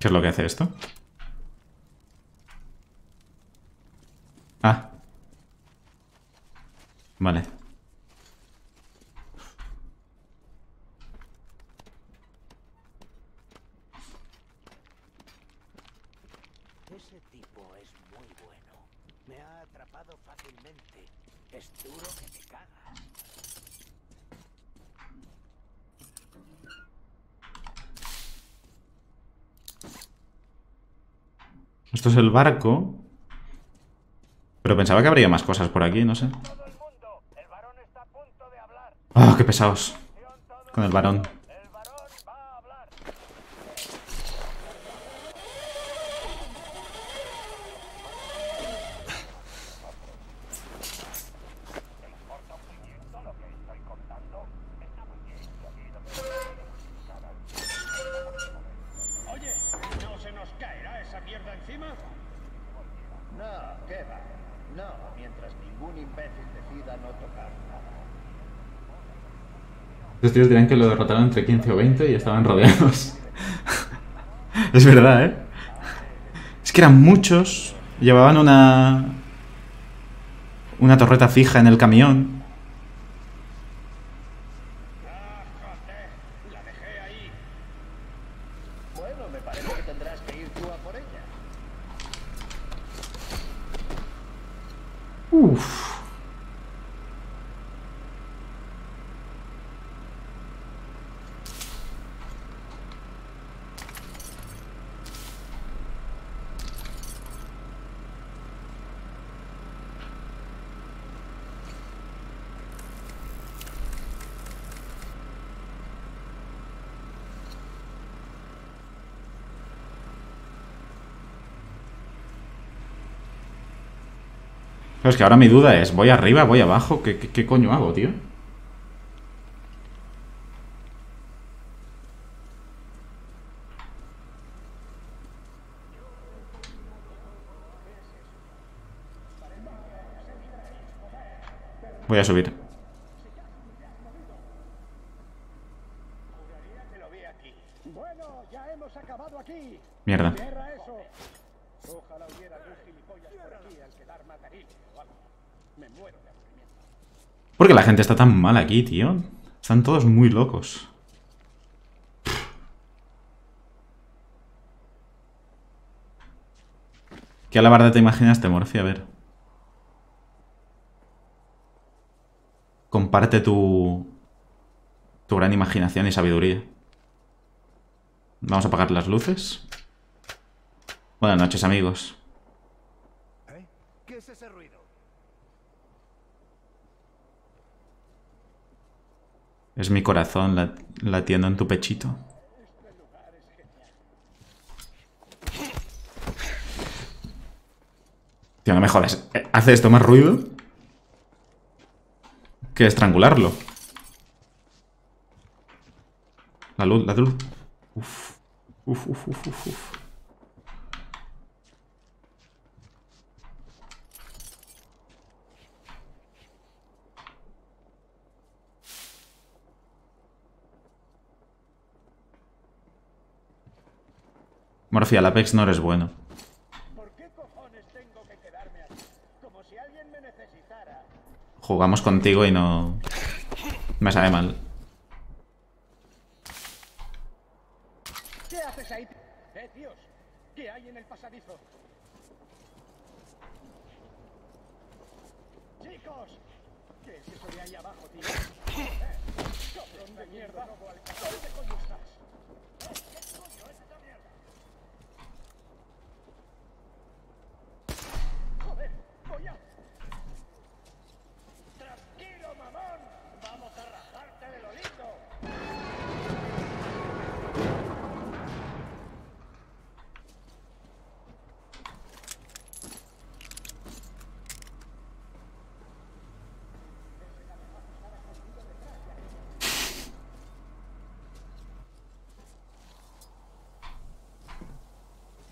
¿Qué es lo que hace esto? Ah. Vale. Ese tipo es muy bueno. Me ha atrapado fácilmente. Es duro que te cagas. Esto es el barco. Pero pensaba que habría más cosas por aquí, no sé. Todo el mundo. El varón está a punto ¡Ah, qué pesados! Con. El varón va a hablar. Oye, ¿no se nos caerá esa mierda encima? No, ¿qué va? No, mientras ningún imbécil decida no tocar nada. Los tíos dirán que lo derrotaron entre 15 o 20 y estaban rodeados. es verdad, ¿eh? Es que eran muchos. Llevaban una... Una torreta fija en el camión. Ah, joder, la dejé ahí. Bueno, me parece que tendrás que ir tú a por ella. Uf. Es que ahora mi duda es, ¿voy arriba, voy abajo? ¿Qué, qué, qué coño hago, tío? Voy a subir. Que lo vi aquí. Bueno, ya hemos acabado aquí. Mierda. Me muero de aburrimiento. ¿Por qué la está tan mal aquí, tío? Están todos muy locos. ¿Qué alabarda te imaginaste, Morphy? A ver. Comparte tu... Tu gran imaginación y sabiduría. Vamos a apagar las luces. Buenas noches, amigos. ¿Eh? ¿Qué es ese ruido? Es mi corazón lat- latiendo en tu pechito. Tío, no me jodas. Eh, ¿Hace esto más ruido? Que estrangularlo. La luz, la luz. Uf. Uf, uf, uf, uf, Morfia, el Apex no eres bueno. Jugamos contigo y no... Me sabe mal. ¿Qué haces ahí? Eh, tíos, ¿qué hay en el pasadizo? Chicos, ¿qué es eso de ahí abajo, tío? Eh, cabrón de mierda. ¿Dónde coño estás? Eh, ¿Qué coño es esa mierda? Joder, voy a... Tranquilo, mamón. Vamos a rajarte del olito.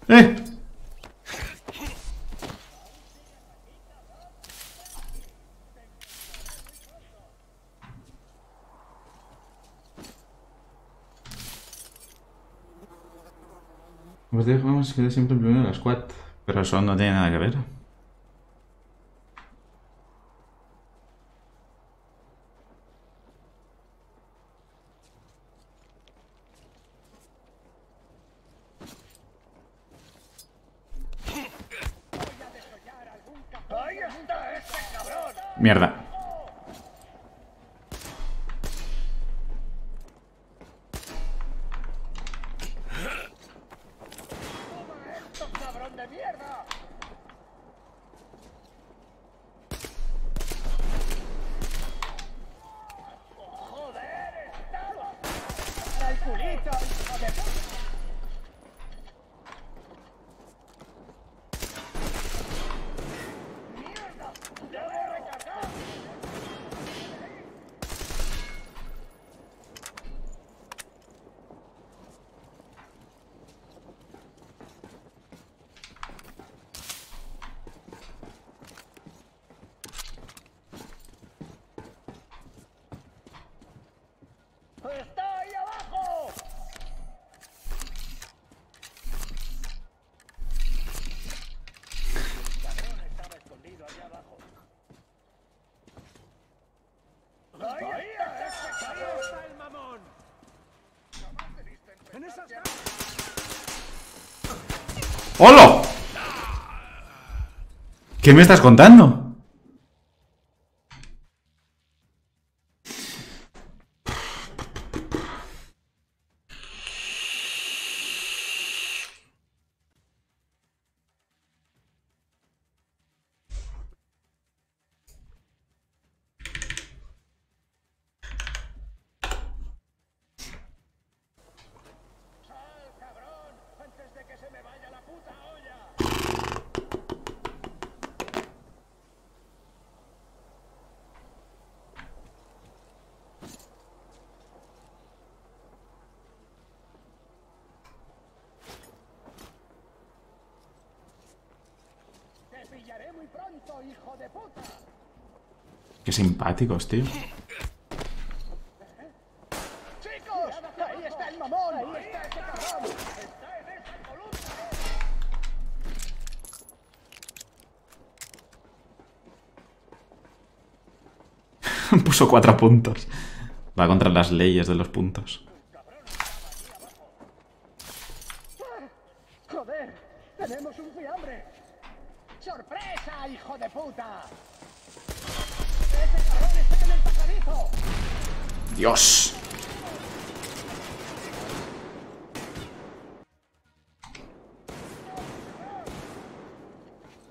¡Eh! Pues dejamos que siempre primero en la squad. Pero eso no tiene nada que ver. Mierda. ¡Toma esto, cabrón de mierda! ¡Joder, estaba! ¡Al culito, hijo de puta! ¡Mierda! ¡Debo recargar! ¡Está ahí abajo! El cabrón estaba escondido allá abajo. ¡Ahí, está ese cabrón! ¡Ahí está el mamón! ¡En esas ¡Hola! ¿Qué me estás contando? Columna! Puso cuatro puntos. Va contra las leyes de los puntos. ¡Joder! ¡Tenemos un fiambre! ¡Sorpresa, hijo de puta! ¡Ese cabrón está en el pasadizo! Dios.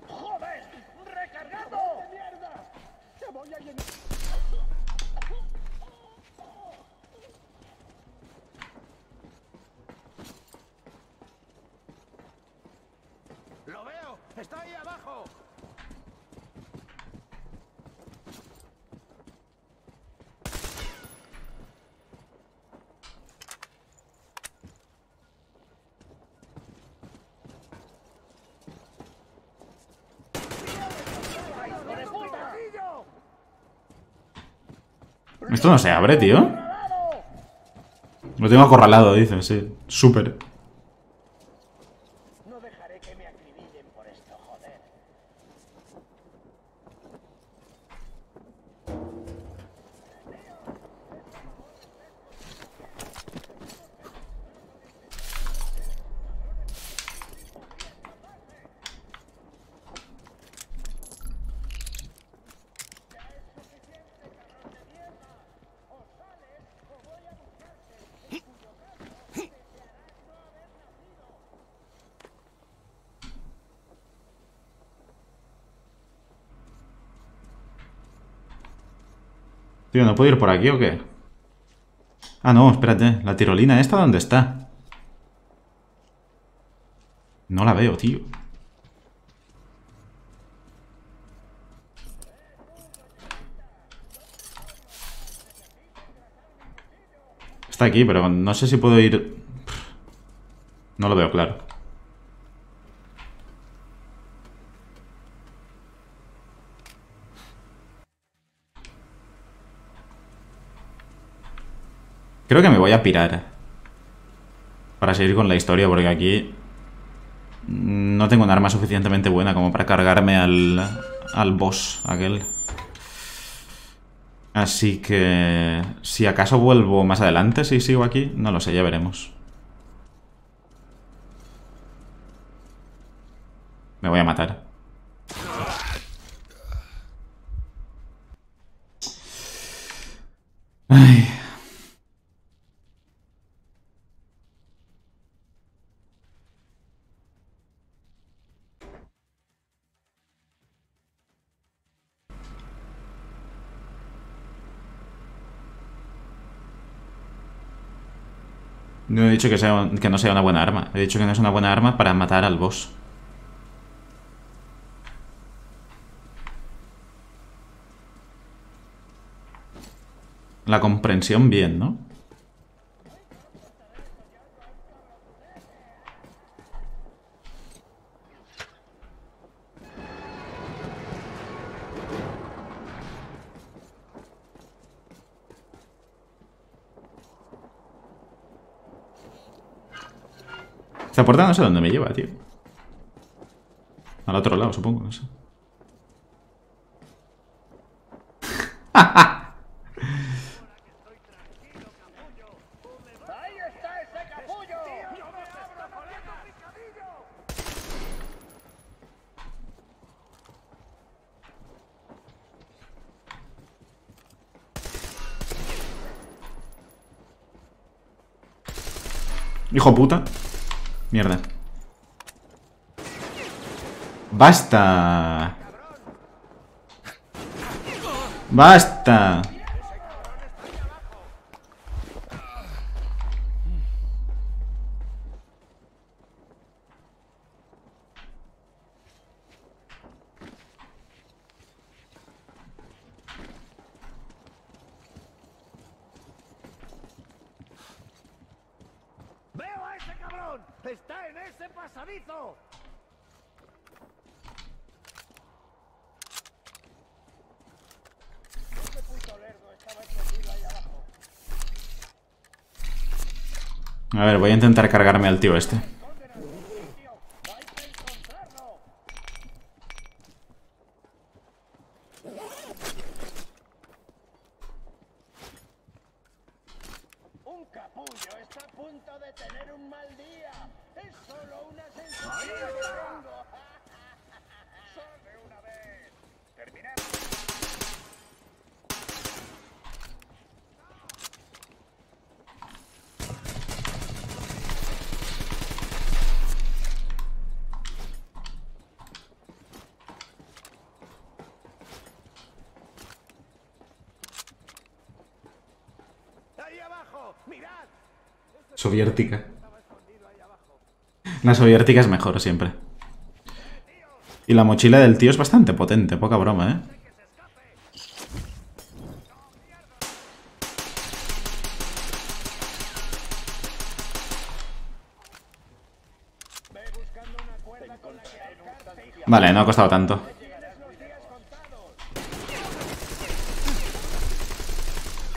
¡Joder! ¡Recargado! ¡De mierda! ¡Se voy a llenar! ¡Lo veo! ¡Está ahí abajo! ¡Hijo de puta! Esto no se abre, tío. Lo tengo acorralado, dice, sí. Súper. No dejaré que me acribillen por esto, joder. ¿No puedo ir por aquí o qué? Ah, no, espérate. ¿La tirolina esta dónde está? No la veo, tío. Está aquí, pero no sé si puedo ir... No lo veo claro. Creo que me voy a pirar. Para seguir con la historia, porque aquí... No tengo un arma suficientemente buena como para cargarme al, al boss aquel. Así que... Si acaso vuelvo más adelante, si sigo aquí, no lo sé, ya veremos. Me voy a matar. Ay... No he dicho que, sea, que no sea una buena arma. He dicho que no es una buena arma para matar al boss. La comprensión bien, ¿no? Esta puerta no sé dónde me lleva, tío. Al otro lado, supongo, no sé. Hijo puta. Mierda. ¡Basta! ¡Basta! ¡Veo a ese cabrón! ¡Está en ese pasadizo! Ese puto lerdo estaba escondido ahí abajo. A ver, voy a intentar cargarme al tío este. ¿Dónde era el tío? ¡Hay que encontrarlo! capullo está a punto de tener un mal día. Es solo una sensación que tengo. Sal de una vez. Terminemos. Ahí abajo, mirad. Soviética. La soviética es mejor siempre. Y la mochila del tío es bastante potente, poca broma, ¿eh? Vale, no ha costado tanto.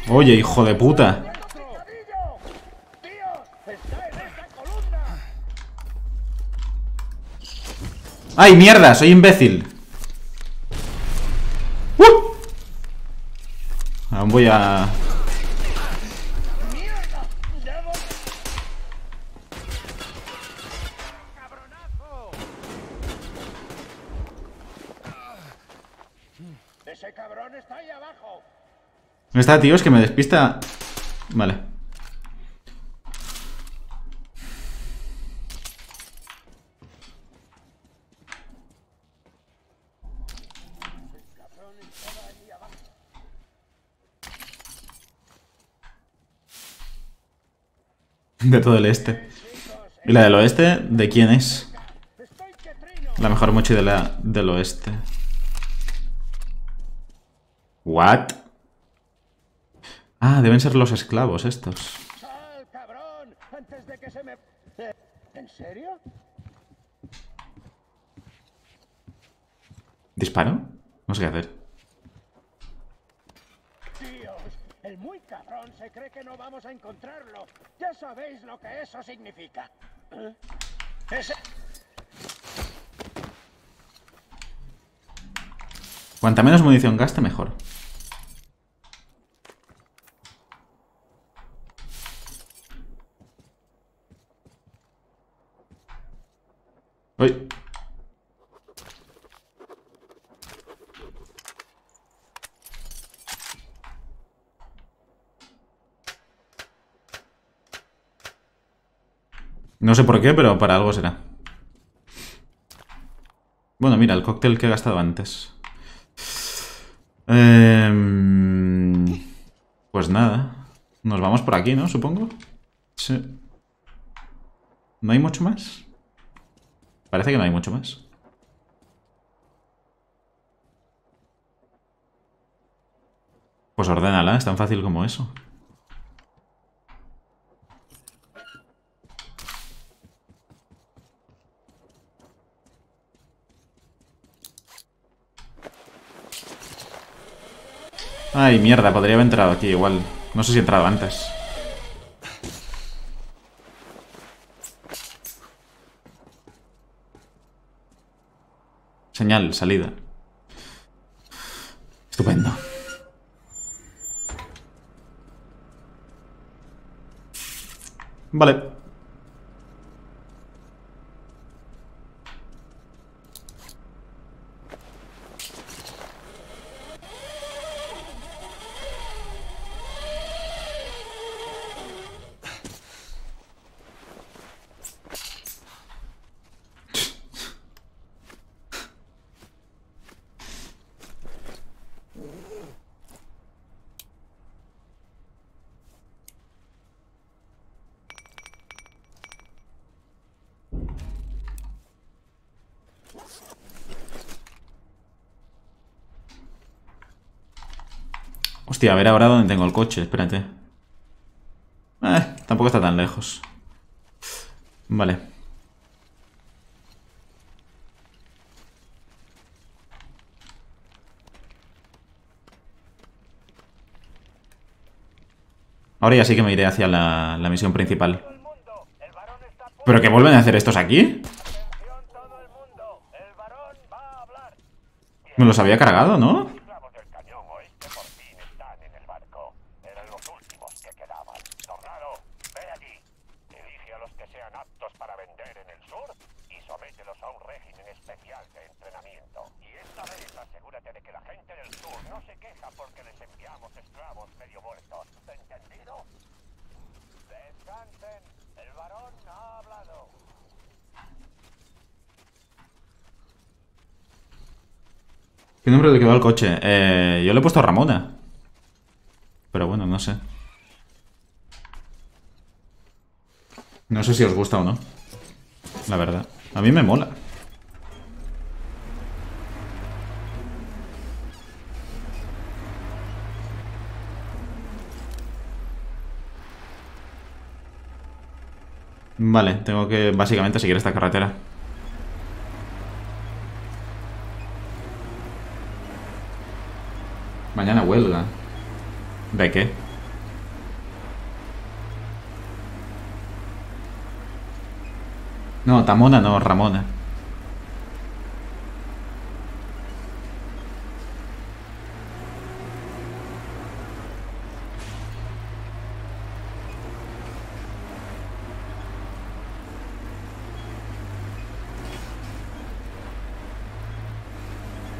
Oye, hijo de puta. ¡Picadillo! ¡Tío! ¡Está en esa columna! ¡Ay, mierda! Soy imbécil. ¡Uh! Aún voy a... Ese cabrón está ahí abajo. ¿Dónde está, tío? Es que me despista... Vale. De todo el este. ¿Y la del oeste? ¿De quién es? La mejor mochi de la, del oeste. ¿What? Ah, deben ser los esclavos estos. ¿En serio? ¿Disparo? No sé qué hacer. Dios, el muy cabrón se cree que no vamos a encontrarlo. Ya sabéis lo que eso significa. ¿Eh? Cuanta menos munición gaste, mejor. No sé por qué, pero para algo será. Bueno, mira, el cóctel que he gastado antes. Em, pues nada. Nos vamos por aquí, ¿no? Supongo. Sí. ¿No hay mucho más? Parece que no hay mucho más. Pues ordénala, es tan fácil como eso. Ay, mierda, podría haber entrado aquí igual. No sé si he entrado antes. Señal, salida. Estupendo. Vale. Hostia, a ver ahora dónde tengo el coche, espérate. Eh, tampoco está tan lejos. Vale. Ahora ya sí que me iré hacia la, la misión principal. ¿Pero qué vuelven a hacer estos aquí? Me los había cargado, ¿no? esclavos del cañón oeste por fin están en el barco. Eran los últimos que quedaban. Tornado, hallamos esclavos medio muertos. ¿Entendido? Descansen. El varón ha hablado. ¿Qué nombre le quedó al coche? Eh, yo le he puesto Ramona. Pero bueno, no sé. No sé si os gusta o no. La verdad. A mí me mola. Vale, tengo que básicamente seguir esta carretera. Mañana huelga. ¿De qué? No, Tamona no, Ramona.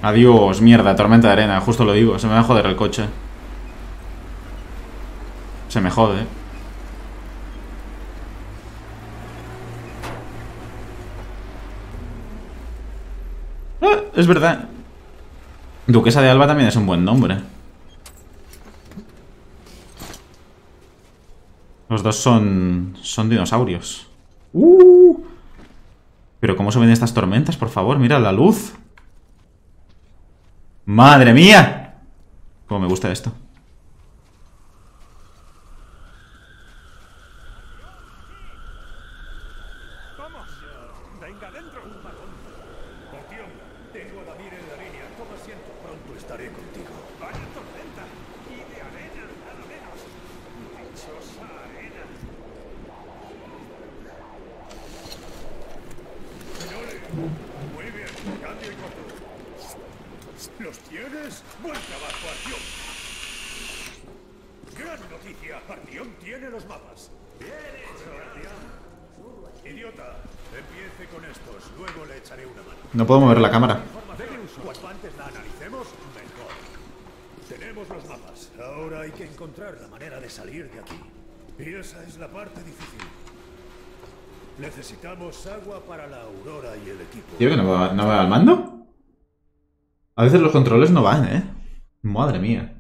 Adiós, mierda, tormenta de arena, justo lo digo, se me va a joder el coche. Se me jode. Ah, es verdad. Duquesa de Alba también es un buen nombre. Los dos son... son dinosaurios. ¡Uh! Pero ¿cómo se ven estas tormentas? Por favor, mira la luz. ¡Madre mía! Cómo me gusta esto. ¡Vamos! ¡Venga dentro! Artyom, tengo a Damir en la línea. Toma asiento. Pronto estaré contigo. ¡Vaya tormenta! ¡Y de arena, nada menos! ¡Dichosa arena! Señores, muy bien. Cambio y corto. ¿Los tienes? Buen trabajo, Artyom. Gran noticia. Artyom tiene los mapas. Bien hecho, Artyom. Idiota, empiece con estos. Luego le echaré una mano. No puedo mover la cámara. Información. Cuanto antes la analicemos, mejor. Tenemos los mapas. Ahora hay que encontrar la manera de salir de aquí. Y esa es la parte difícil. Necesitamos agua para la Aurora y el equipo. ¿Tío que no va, va al mando? A veces los controles no van, ¿eh? Madre mía.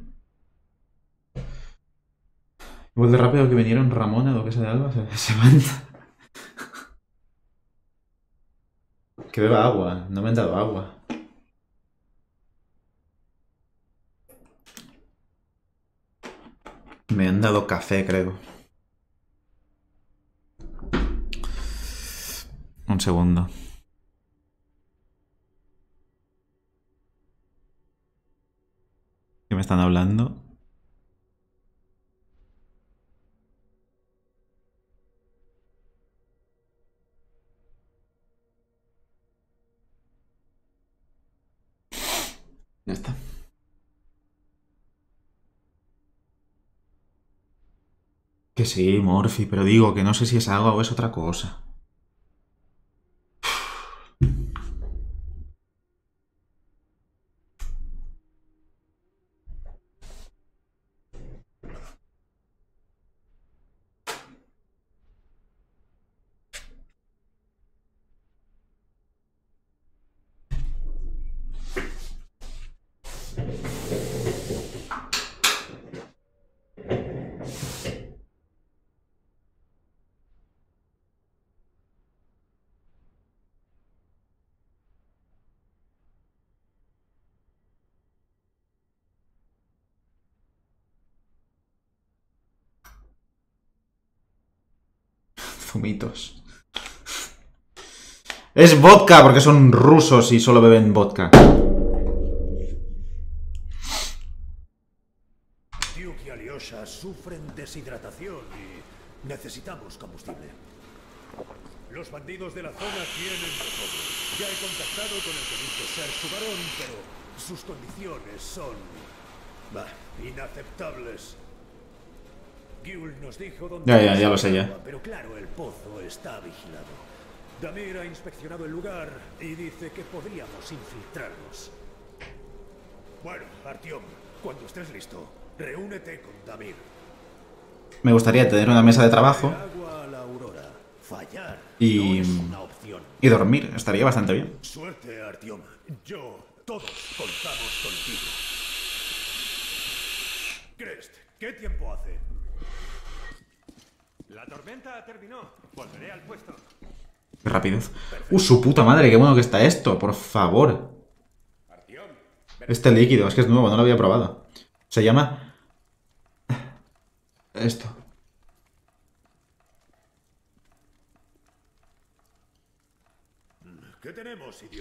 Igual de rápido que vinieron Ramona, Duquesa de Alba, se, se van. Que beba agua, no me han dado agua. Me han dado café, creo. Un segundo. ¿Qué me están hablando? Ya está. Que sí, Morphy, pero digo que no sé si es agua o es otra cosa. Es vodka porque son rusos y solo beben vodka. Duke y Alyosha sufren deshidratación y necesitamos combustible. Los bandidos de la zona tienen de todo. Ya he contactado con el que dice ser su varón, pero sus condiciones son... bah, inaceptables. Giul nos dijo dónde... Ya, ya, ya lo sé, ya. Pero claro, el pozo está vigilado. Damir ha inspeccionado el lugar y dice que podríamos infiltrarnos. Bueno, Artyom, cuando estés listo, Reúnete con Damir. Me gustaría tener una mesa de trabajo y, y dormir. Estaría bastante bien. Suerte, Artyom. Yo, todos contamos contigo. Crest, ¿qué tiempo hace? La tormenta terminó. Volveré al puesto. Qué rapidez. ¡Uh, su puta madre! ¡Qué bueno que está esto! Por favor. Este líquido, es que es nuevo, no lo había probado. Se llama... Esto.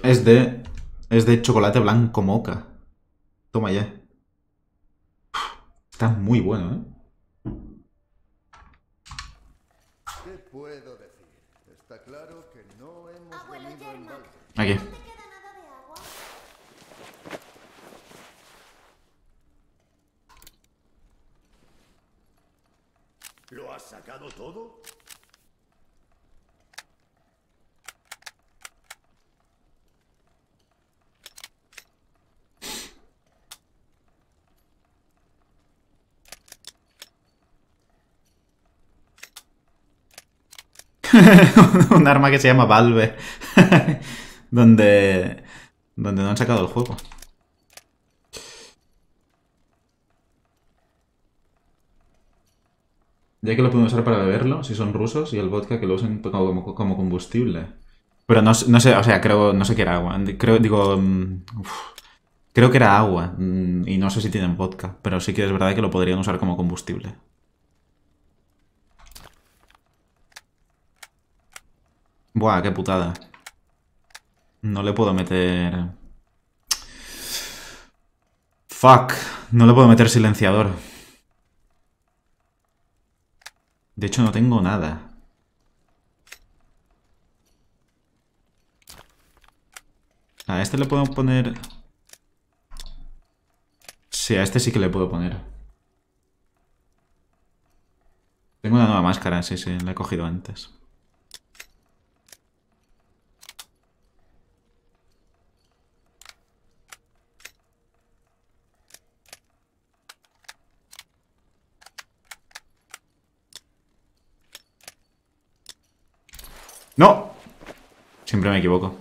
Es de... Es de chocolate blanco moca. Toma ya. Está muy bueno, ¿eh? ¿Qué puedo decir? Está claro que no hemos Abuelo venido en Yermak, balde. Aquí. ¿Lo has sacado todo? Un arma que se llama Valve. donde... Donde no han sacado el juego. Ya que lo pueden usar para beberlo, si son rusos, y el vodka que lo usen como, como combustible. Pero no, no sé, o sea, creo, no sé qué era agua. Creo, digo, mm, creo que era agua. mm, Y no sé si tienen vodka, pero sí que es verdad que lo podrían usar como combustible. Buah, qué putada. No le puedo meter... Fuck, no le puedo meter silenciador. De hecho, no tengo nada. A este le puedo poner... Sí, a este sí que le puedo poner. Tengo una nueva máscara, sí, sí, la he cogido antes. ¡No! Siempre me equivoco.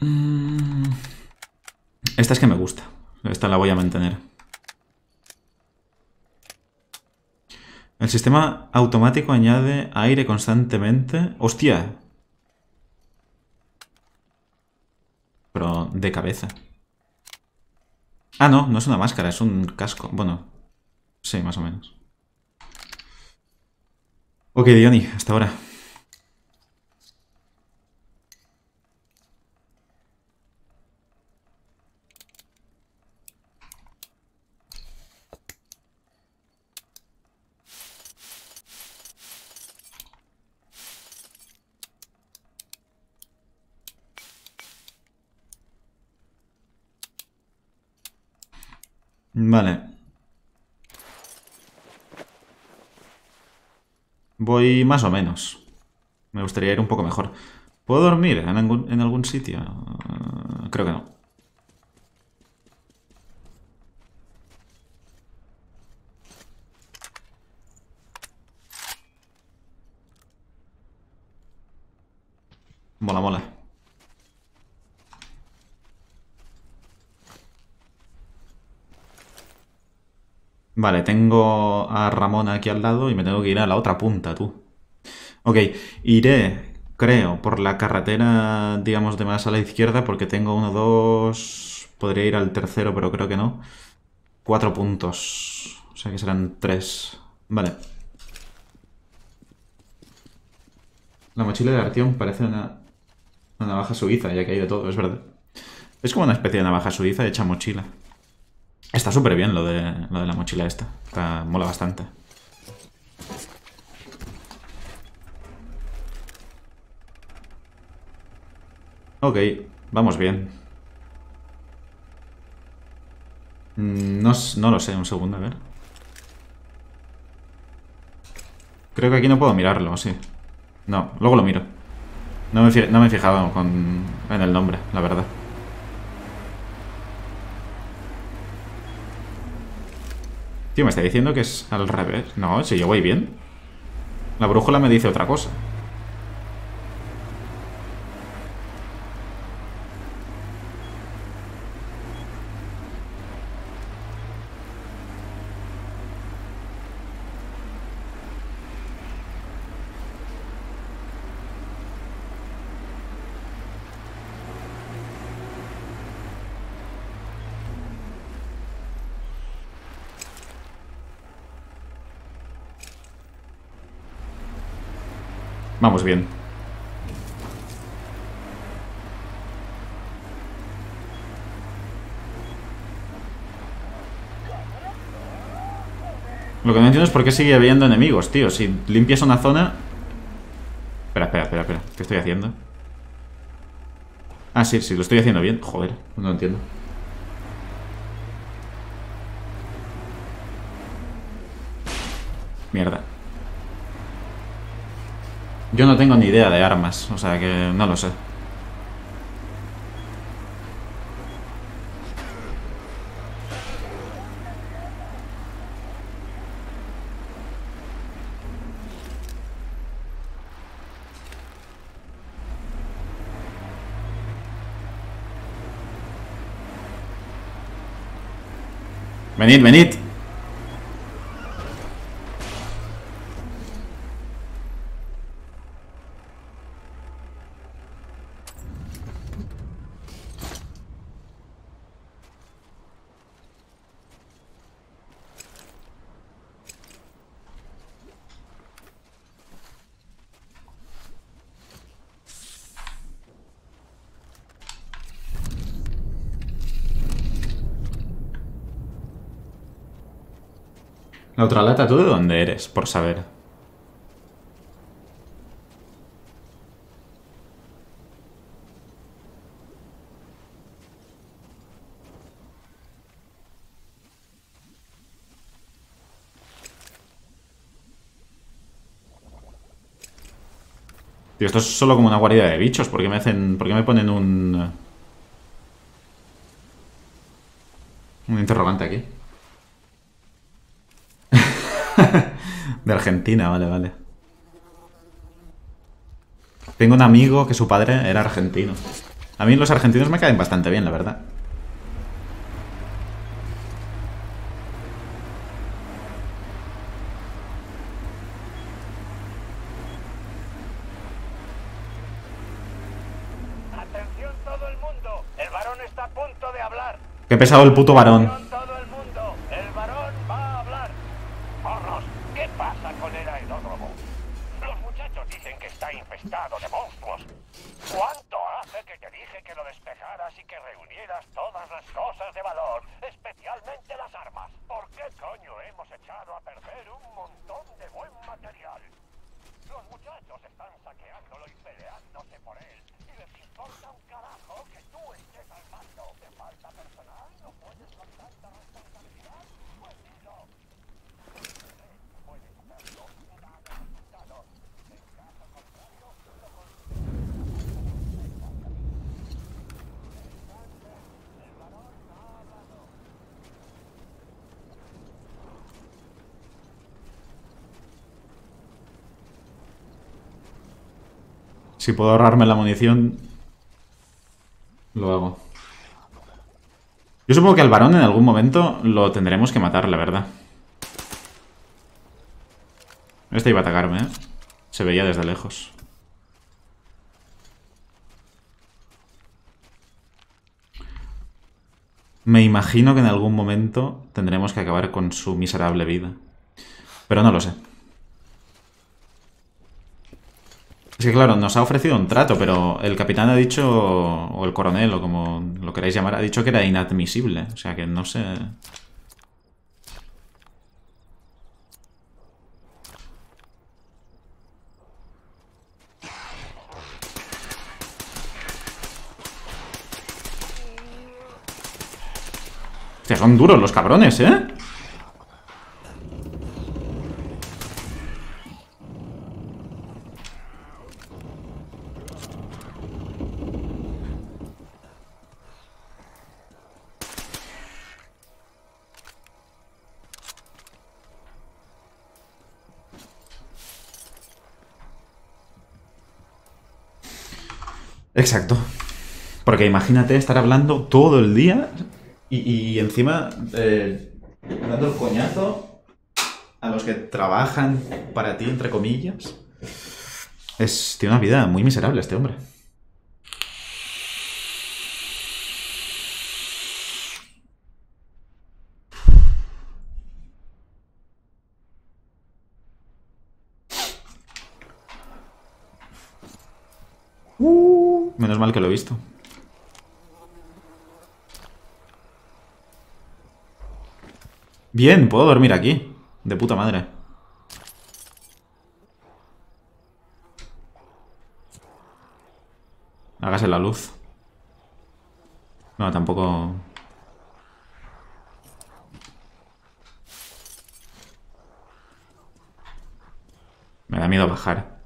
Mm. Esta es que me gusta. Esta la voy a mantener. El sistema automático añade aire constantemente. ¡Hostia! Pero de cabeza. Ah, no, no es una máscara, es un casco. Bueno, sí, más o menos. Ok, Diony, hasta ahora. Vale. Voy más o menos. Me gustaría ir un poco mejor. ¿Puedo dormir en algún, en algún sitio? Eh, Creo que no. Mola, mola. Vale, tengo a Ramón aquí al lado y me tengo que ir a la otra punta, tú. Ok, iré, creo, por la carretera, digamos, de más a la izquierda porque tengo uno, dos... Podría ir al tercero, pero creo que no. Cuatro puntos. O sea que serán tres. Vale. La mochila de Artión parece una, una navaja suiza, ya que hay de todo, es verdad. Es como una especie de navaja suiza hecha mochila. Está súper bien lo de, lo de la mochila esta. Está, mola bastante. Ok, vamos bien. Mm, No, no lo sé, un segundo, a ver. Creo que aquí no puedo mirarlo, sí. No, luego lo miro. No me, no me he fijado con, en el nombre, la verdad. Me está diciendo que es al revés. No, si yo voy bien. La brújula me dice otra cosa. Vamos bien. Lo que no entiendo es por qué sigue habiendo enemigos, tío. Si limpias una zona... Espera, espera, espera, espera. ¿Qué estoy haciendo? Ah, sí, sí, lo estoy haciendo bien. Joder, no entiendo. Mierda. Yo no tengo ni idea de armas, o sea que no lo sé. Venid, venid. Otra lata, ¿tú de dónde eres? Por saber. Tío, esto es solo como una guarida de bichos. ¿Por qué me hacen. ¿Por qué me ponen un. Un interrogante aquí? De Argentina, vale, vale. Tengo un amigo que su padre era argentino. A mí los argentinos me caen bastante bien, la verdad. Atención todo el mundo. El varón está a punto de hablar. Qué pesado el puto varón. Atención todo el mundo. El varón va a hablar. Porros, ¿qué pasa con el aeródromo? Los muchachos dicen que está infestado de monstruos. ¿Cuánto hace que te dije que lo despejaras y que reunieras todas las cosas de valor, especialmente las armas? ¿Por qué coño hemos echado a perder un montón de buen material? Los muchachos están saqueándolo y peleándose por él. Y les importa un carajo que tú estés al mando. ¿Te falta personal? ¿No puedes con tanta responsabilidad? Pues dilo. Puedes hacerlo. Da resultado. En caso contrario, lo El varón ha hablado. Si puedo ahorrarme la munición, lo hago. Yo supongo que al varón en algún momento lo tendremos que matar, la verdad. Este iba a atacarme, ¿eh? Se veía desde lejos. Me imagino que en algún momento tendremos que acabar con su miserable vida. Pero no lo sé. Es que claro, nos ha ofrecido un trato, pero el capitán ha dicho, o el coronel, o como lo queráis llamar, ha dicho que era inadmisible. O sea que no sé... Son duros los cabrones, ¿eh? Exacto. Porque imagínate estar hablando todo el día y, encima eh, dando el coñazo a los que trabajan para ti, entre comillas. Es, tiene una vida muy miserable este hombre. Mal que lo he visto. Bien, puedo dormir aquí. De puta madre. Hágase la luz. No, tampoco... Me da miedo bajar.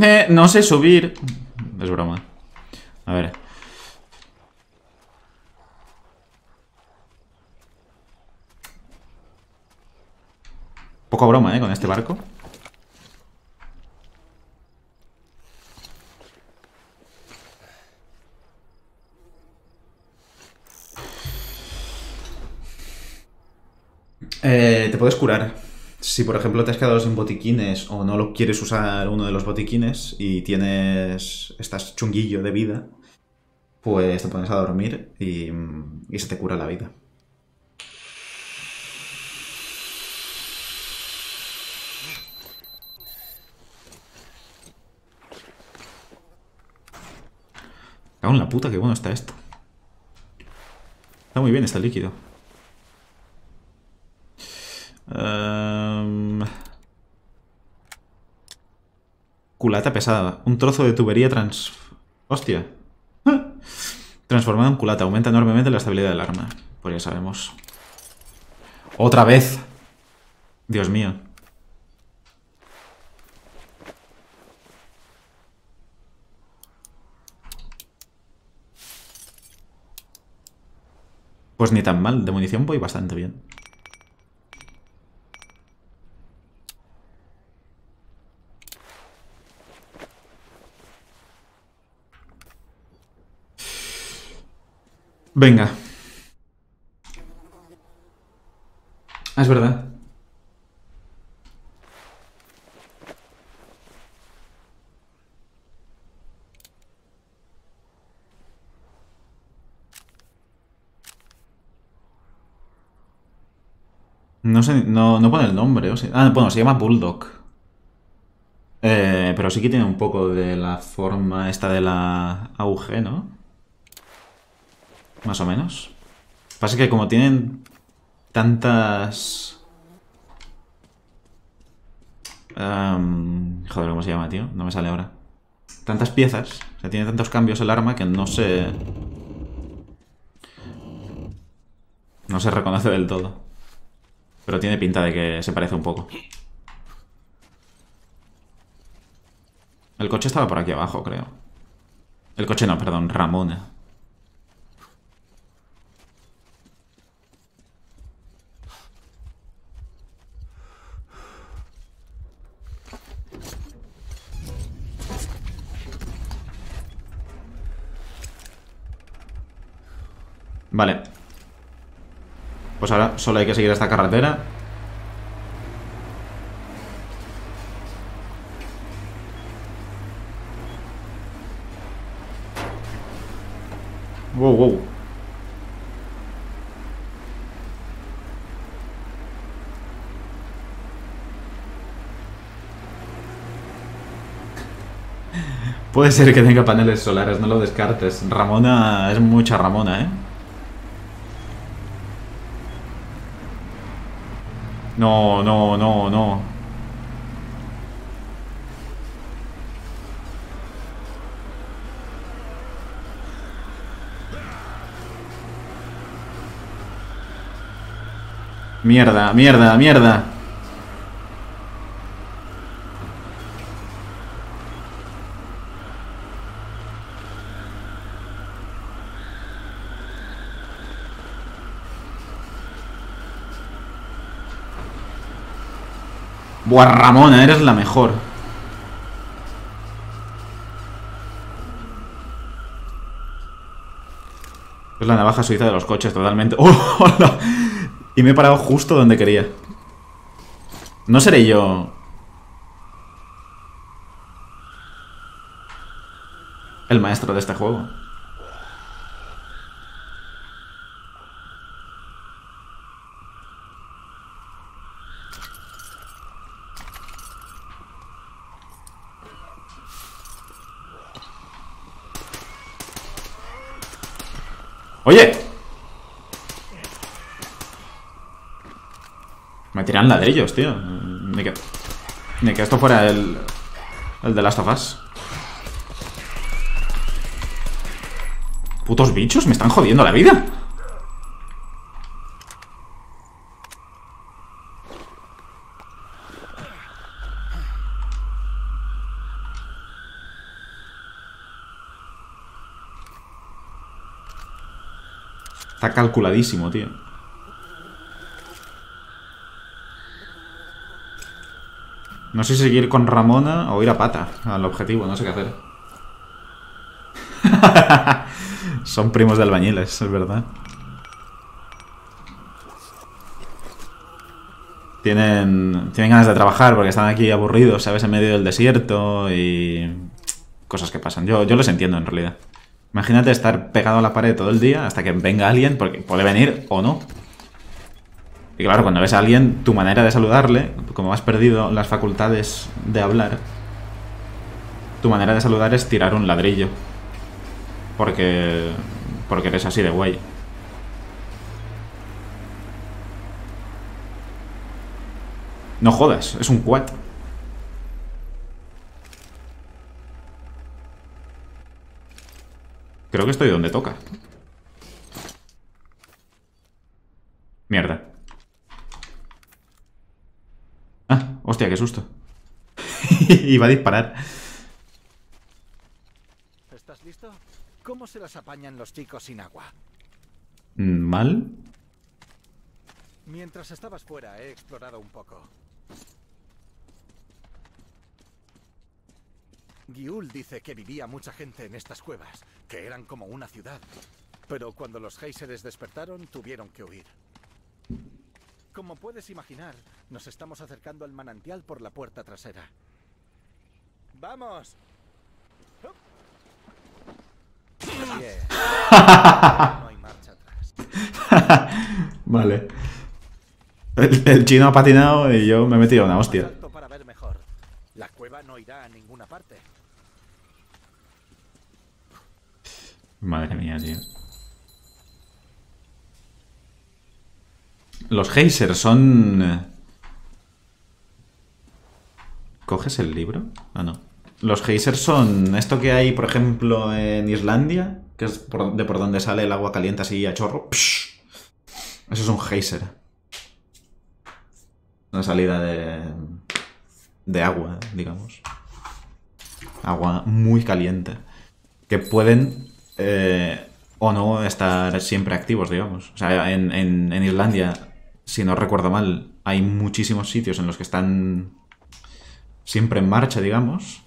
Eh, no sé subir. Es broma. A ver. Poco broma, ¿eh? Con este barco. Eh, te puedes curar. Si por ejemplo te has quedado sin botiquines o no lo quieres usar uno de los botiquines y tienes. estás chunguillo de vida, pues te pones a dormir y, y se te cura la vida. Cago en la puta, qué bueno está esto. Está muy bien este líquido. Culata pesada. Un trozo de tubería trans... Hostia. Ah. Transformado en culata. Aumenta enormemente la estabilidad del arma. Pues ya sabemos. ¡Otra vez! Dios mío. Pues ni tan mal. De munición voy bastante bien. Venga. Ah, es verdad. No sé, no, no pone el nombre. O sea, ah, bueno, se llama Bulldog. Eh, pero sí que tiene un poco de la forma esta de la AUG, ¿no? Más o menos. Pasa que como tienen tantas... Joder, ¿cómo se llama, tío? No me sale ahora. Tantas piezas, o sea, tiene tantos cambios el arma que no se... No se reconoce del todo. Pero tiene pinta de que se parece un poco. El coche estaba por aquí abajo, creo. El coche no, perdón, Ramona. Vale. Pues ahora solo hay que seguir esta carretera. Wow, wow. Puede ser que tenga paneles solares, no lo descartes. Ramona es mucha Ramona, ¿eh? No, no, no, no. Mierda, mierda, mierda. Buah, Ramona, eres la mejor. Es la navaja suiza de los coches, totalmente. ¡Oh, hola! Y me he parado justo donde quería. No seré yo... El maestro de este juego. ¡Oye! Me tiran ladrillos, tío. Ni que, ni que esto fuera el, el de Last of Us. Putos bichos, me están jodiendo la vida. Está calculadísimo, tío. No sé si seguir con Ramona o ir a pata al objetivo, no sé qué hacer. Son primos de albañiles, es verdad. Tienen, tienen ganas de trabajar porque están aquí aburridos, ¿sabes? En medio del desierto y cosas que pasan. Yo, yo los entiendo en realidad. Imagínate estar pegado a la pared todo el día hasta que venga alguien, porque puede venir o no. Y claro, cuando ves a alguien, tu manera de saludarle, como has perdido las facultades de hablar, tu manera de saludar es tirar un ladrillo. Porque. Porque eres así de guay. No jodas, es un quad. Creo que estoy donde toca. Mierda. Ah, hostia, qué susto. Iba a disparar. ¿Estás listo? ¿Cómo se las apañan los chicos sin agua? ¿Mal? Mientras estabas fuera, he explorado un poco. Giul dice que vivía mucha gente en estas cuevas, que eran como una ciudad. Pero cuando los géiseres despertaron, tuvieron que huir. Como puedes imaginar, nos estamos acercando al manantial por la puerta trasera. ¡Vamos! No hay marcha atrás. Vale. El, el chino ha patinado y yo me he metido una hostia. alto para ver mejor. La cueva no irá a ninguna parte. Madre mía, tío. Los geysers son... eh, ¿Coges el libro? Ah, no. Los geysers son esto que hay, por ejemplo, en Islandia, que es de por donde sale el agua caliente así a chorro. Psh. Eso es un geyser. Una salida de... de agua, digamos. Agua muy caliente. Que pueden eh, o no estar siempre activos, digamos. O sea, en, en- en Islandia, si no recuerdo mal, hay muchísimos sitios en los que están siempre en marcha, digamos.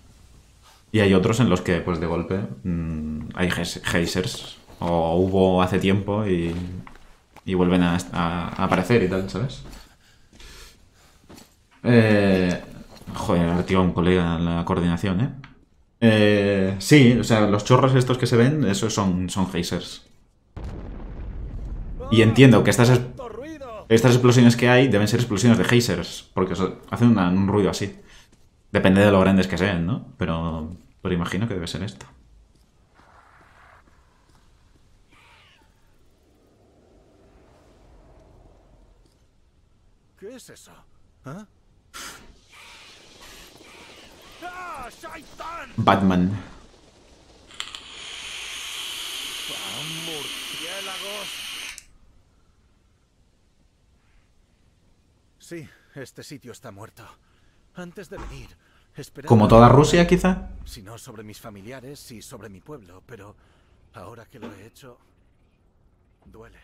Y hay otros en los que, pues de golpe, mm, hay geys- geysers. O hubo hace tiempo y, y vuelven a, aparecer y tal, ¿sabes? Eh, joder, tío, un colega en la coordinación, ¿eh? Eh, sí, o sea, los chorros estos que se ven, esos son, son geysers. Y entiendo que estas, es- estas explosiones que hay deben ser explosiones de geysers, porque hacen una- un ruido así. Depende de lo grandes que sean, ¿no? Pero, pero imagino que debe ser esto. ¿Qué es eso? ¿Ah? Batman. ¡Ah, murciélagos! Sí, este sitio está muerto. Antes de venir. Como toda Rusia, quizá. Si no sobre mis familiares y sobre mi pueblo, pero ahora que lo he hecho, duele.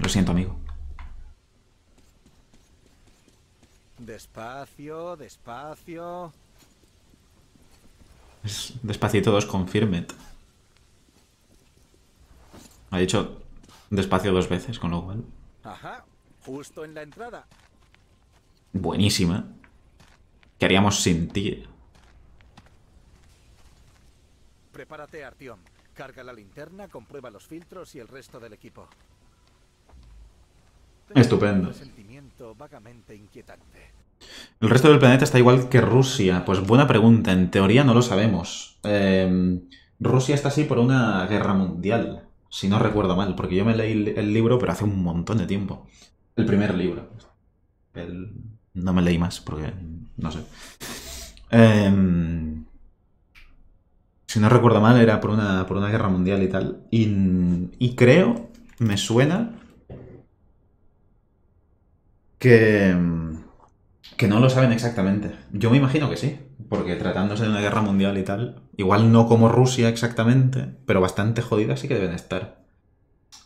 Lo siento, amigo. Despacio, despacio. Es despacito 2 confirmed. Ha dicho despacio dos veces, con lo cual. Ajá, justo en la entrada. Buenísima. ¿Qué haríamos sin ti? Prepárate, Artyom. Carga la linterna, comprueba los filtros y el resto del equipo. Estupendo. El resto del planeta está igual que Rusia. Pues buena pregunta. En teoría no lo sabemos. Eh, Rusia está así por una guerra mundial. Si no recuerdo mal. Porque yo me leí el- libro, pero hace un montón de tiempo. El primer libro. El- No me leí más porque no sé. Eh, si no recuerdo mal, era por una, por una guerra mundial y tal. Y, y creo, me suena que, que no lo saben exactamente. Yo me imagino que sí, porque tratándose de una guerra mundial y tal, igual no como Rusia exactamente, pero bastante jodidas sí que deben estar.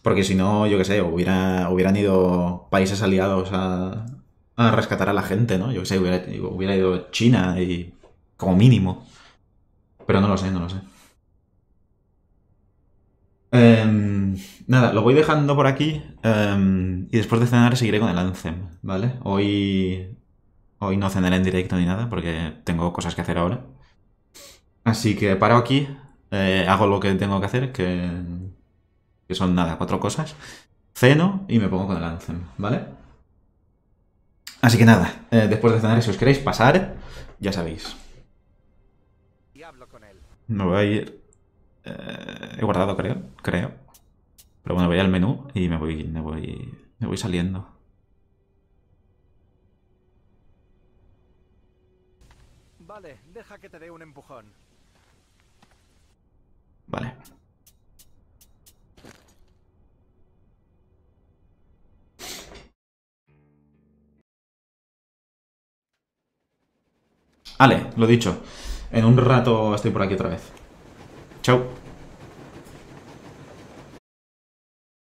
Porque si no, yo qué sé, hubiera, hubieran ido países aliados a, a rescatar a la gente, ¿no? Yo qué sé, hubiera, ido China y como mínimo. Pero no lo sé, no lo sé. Em, nada, lo voy dejando por aquí em, y después de cenar seguiré con el Anthem, ¿vale? Hoy, hoy no cenaré en directo ni nada porque tengo cosas que hacer ahora. Así que paro aquí, eh, hago lo que tengo que hacer, que, que son nada, cuatro cosas. Ceno y me pongo con el Anthem, ¿vale? Así que nada, eh, después de cenar, si os queréis pasar, ya sabéis. Me voy a ir. eh, he guardado, creo. Creo. Pero bueno, voy al menú y me voy, me voy, me voy saliendo. Deja que te dé un empujón. Vale. Vale, lo dicho. En un rato estoy por aquí otra vez. Chao.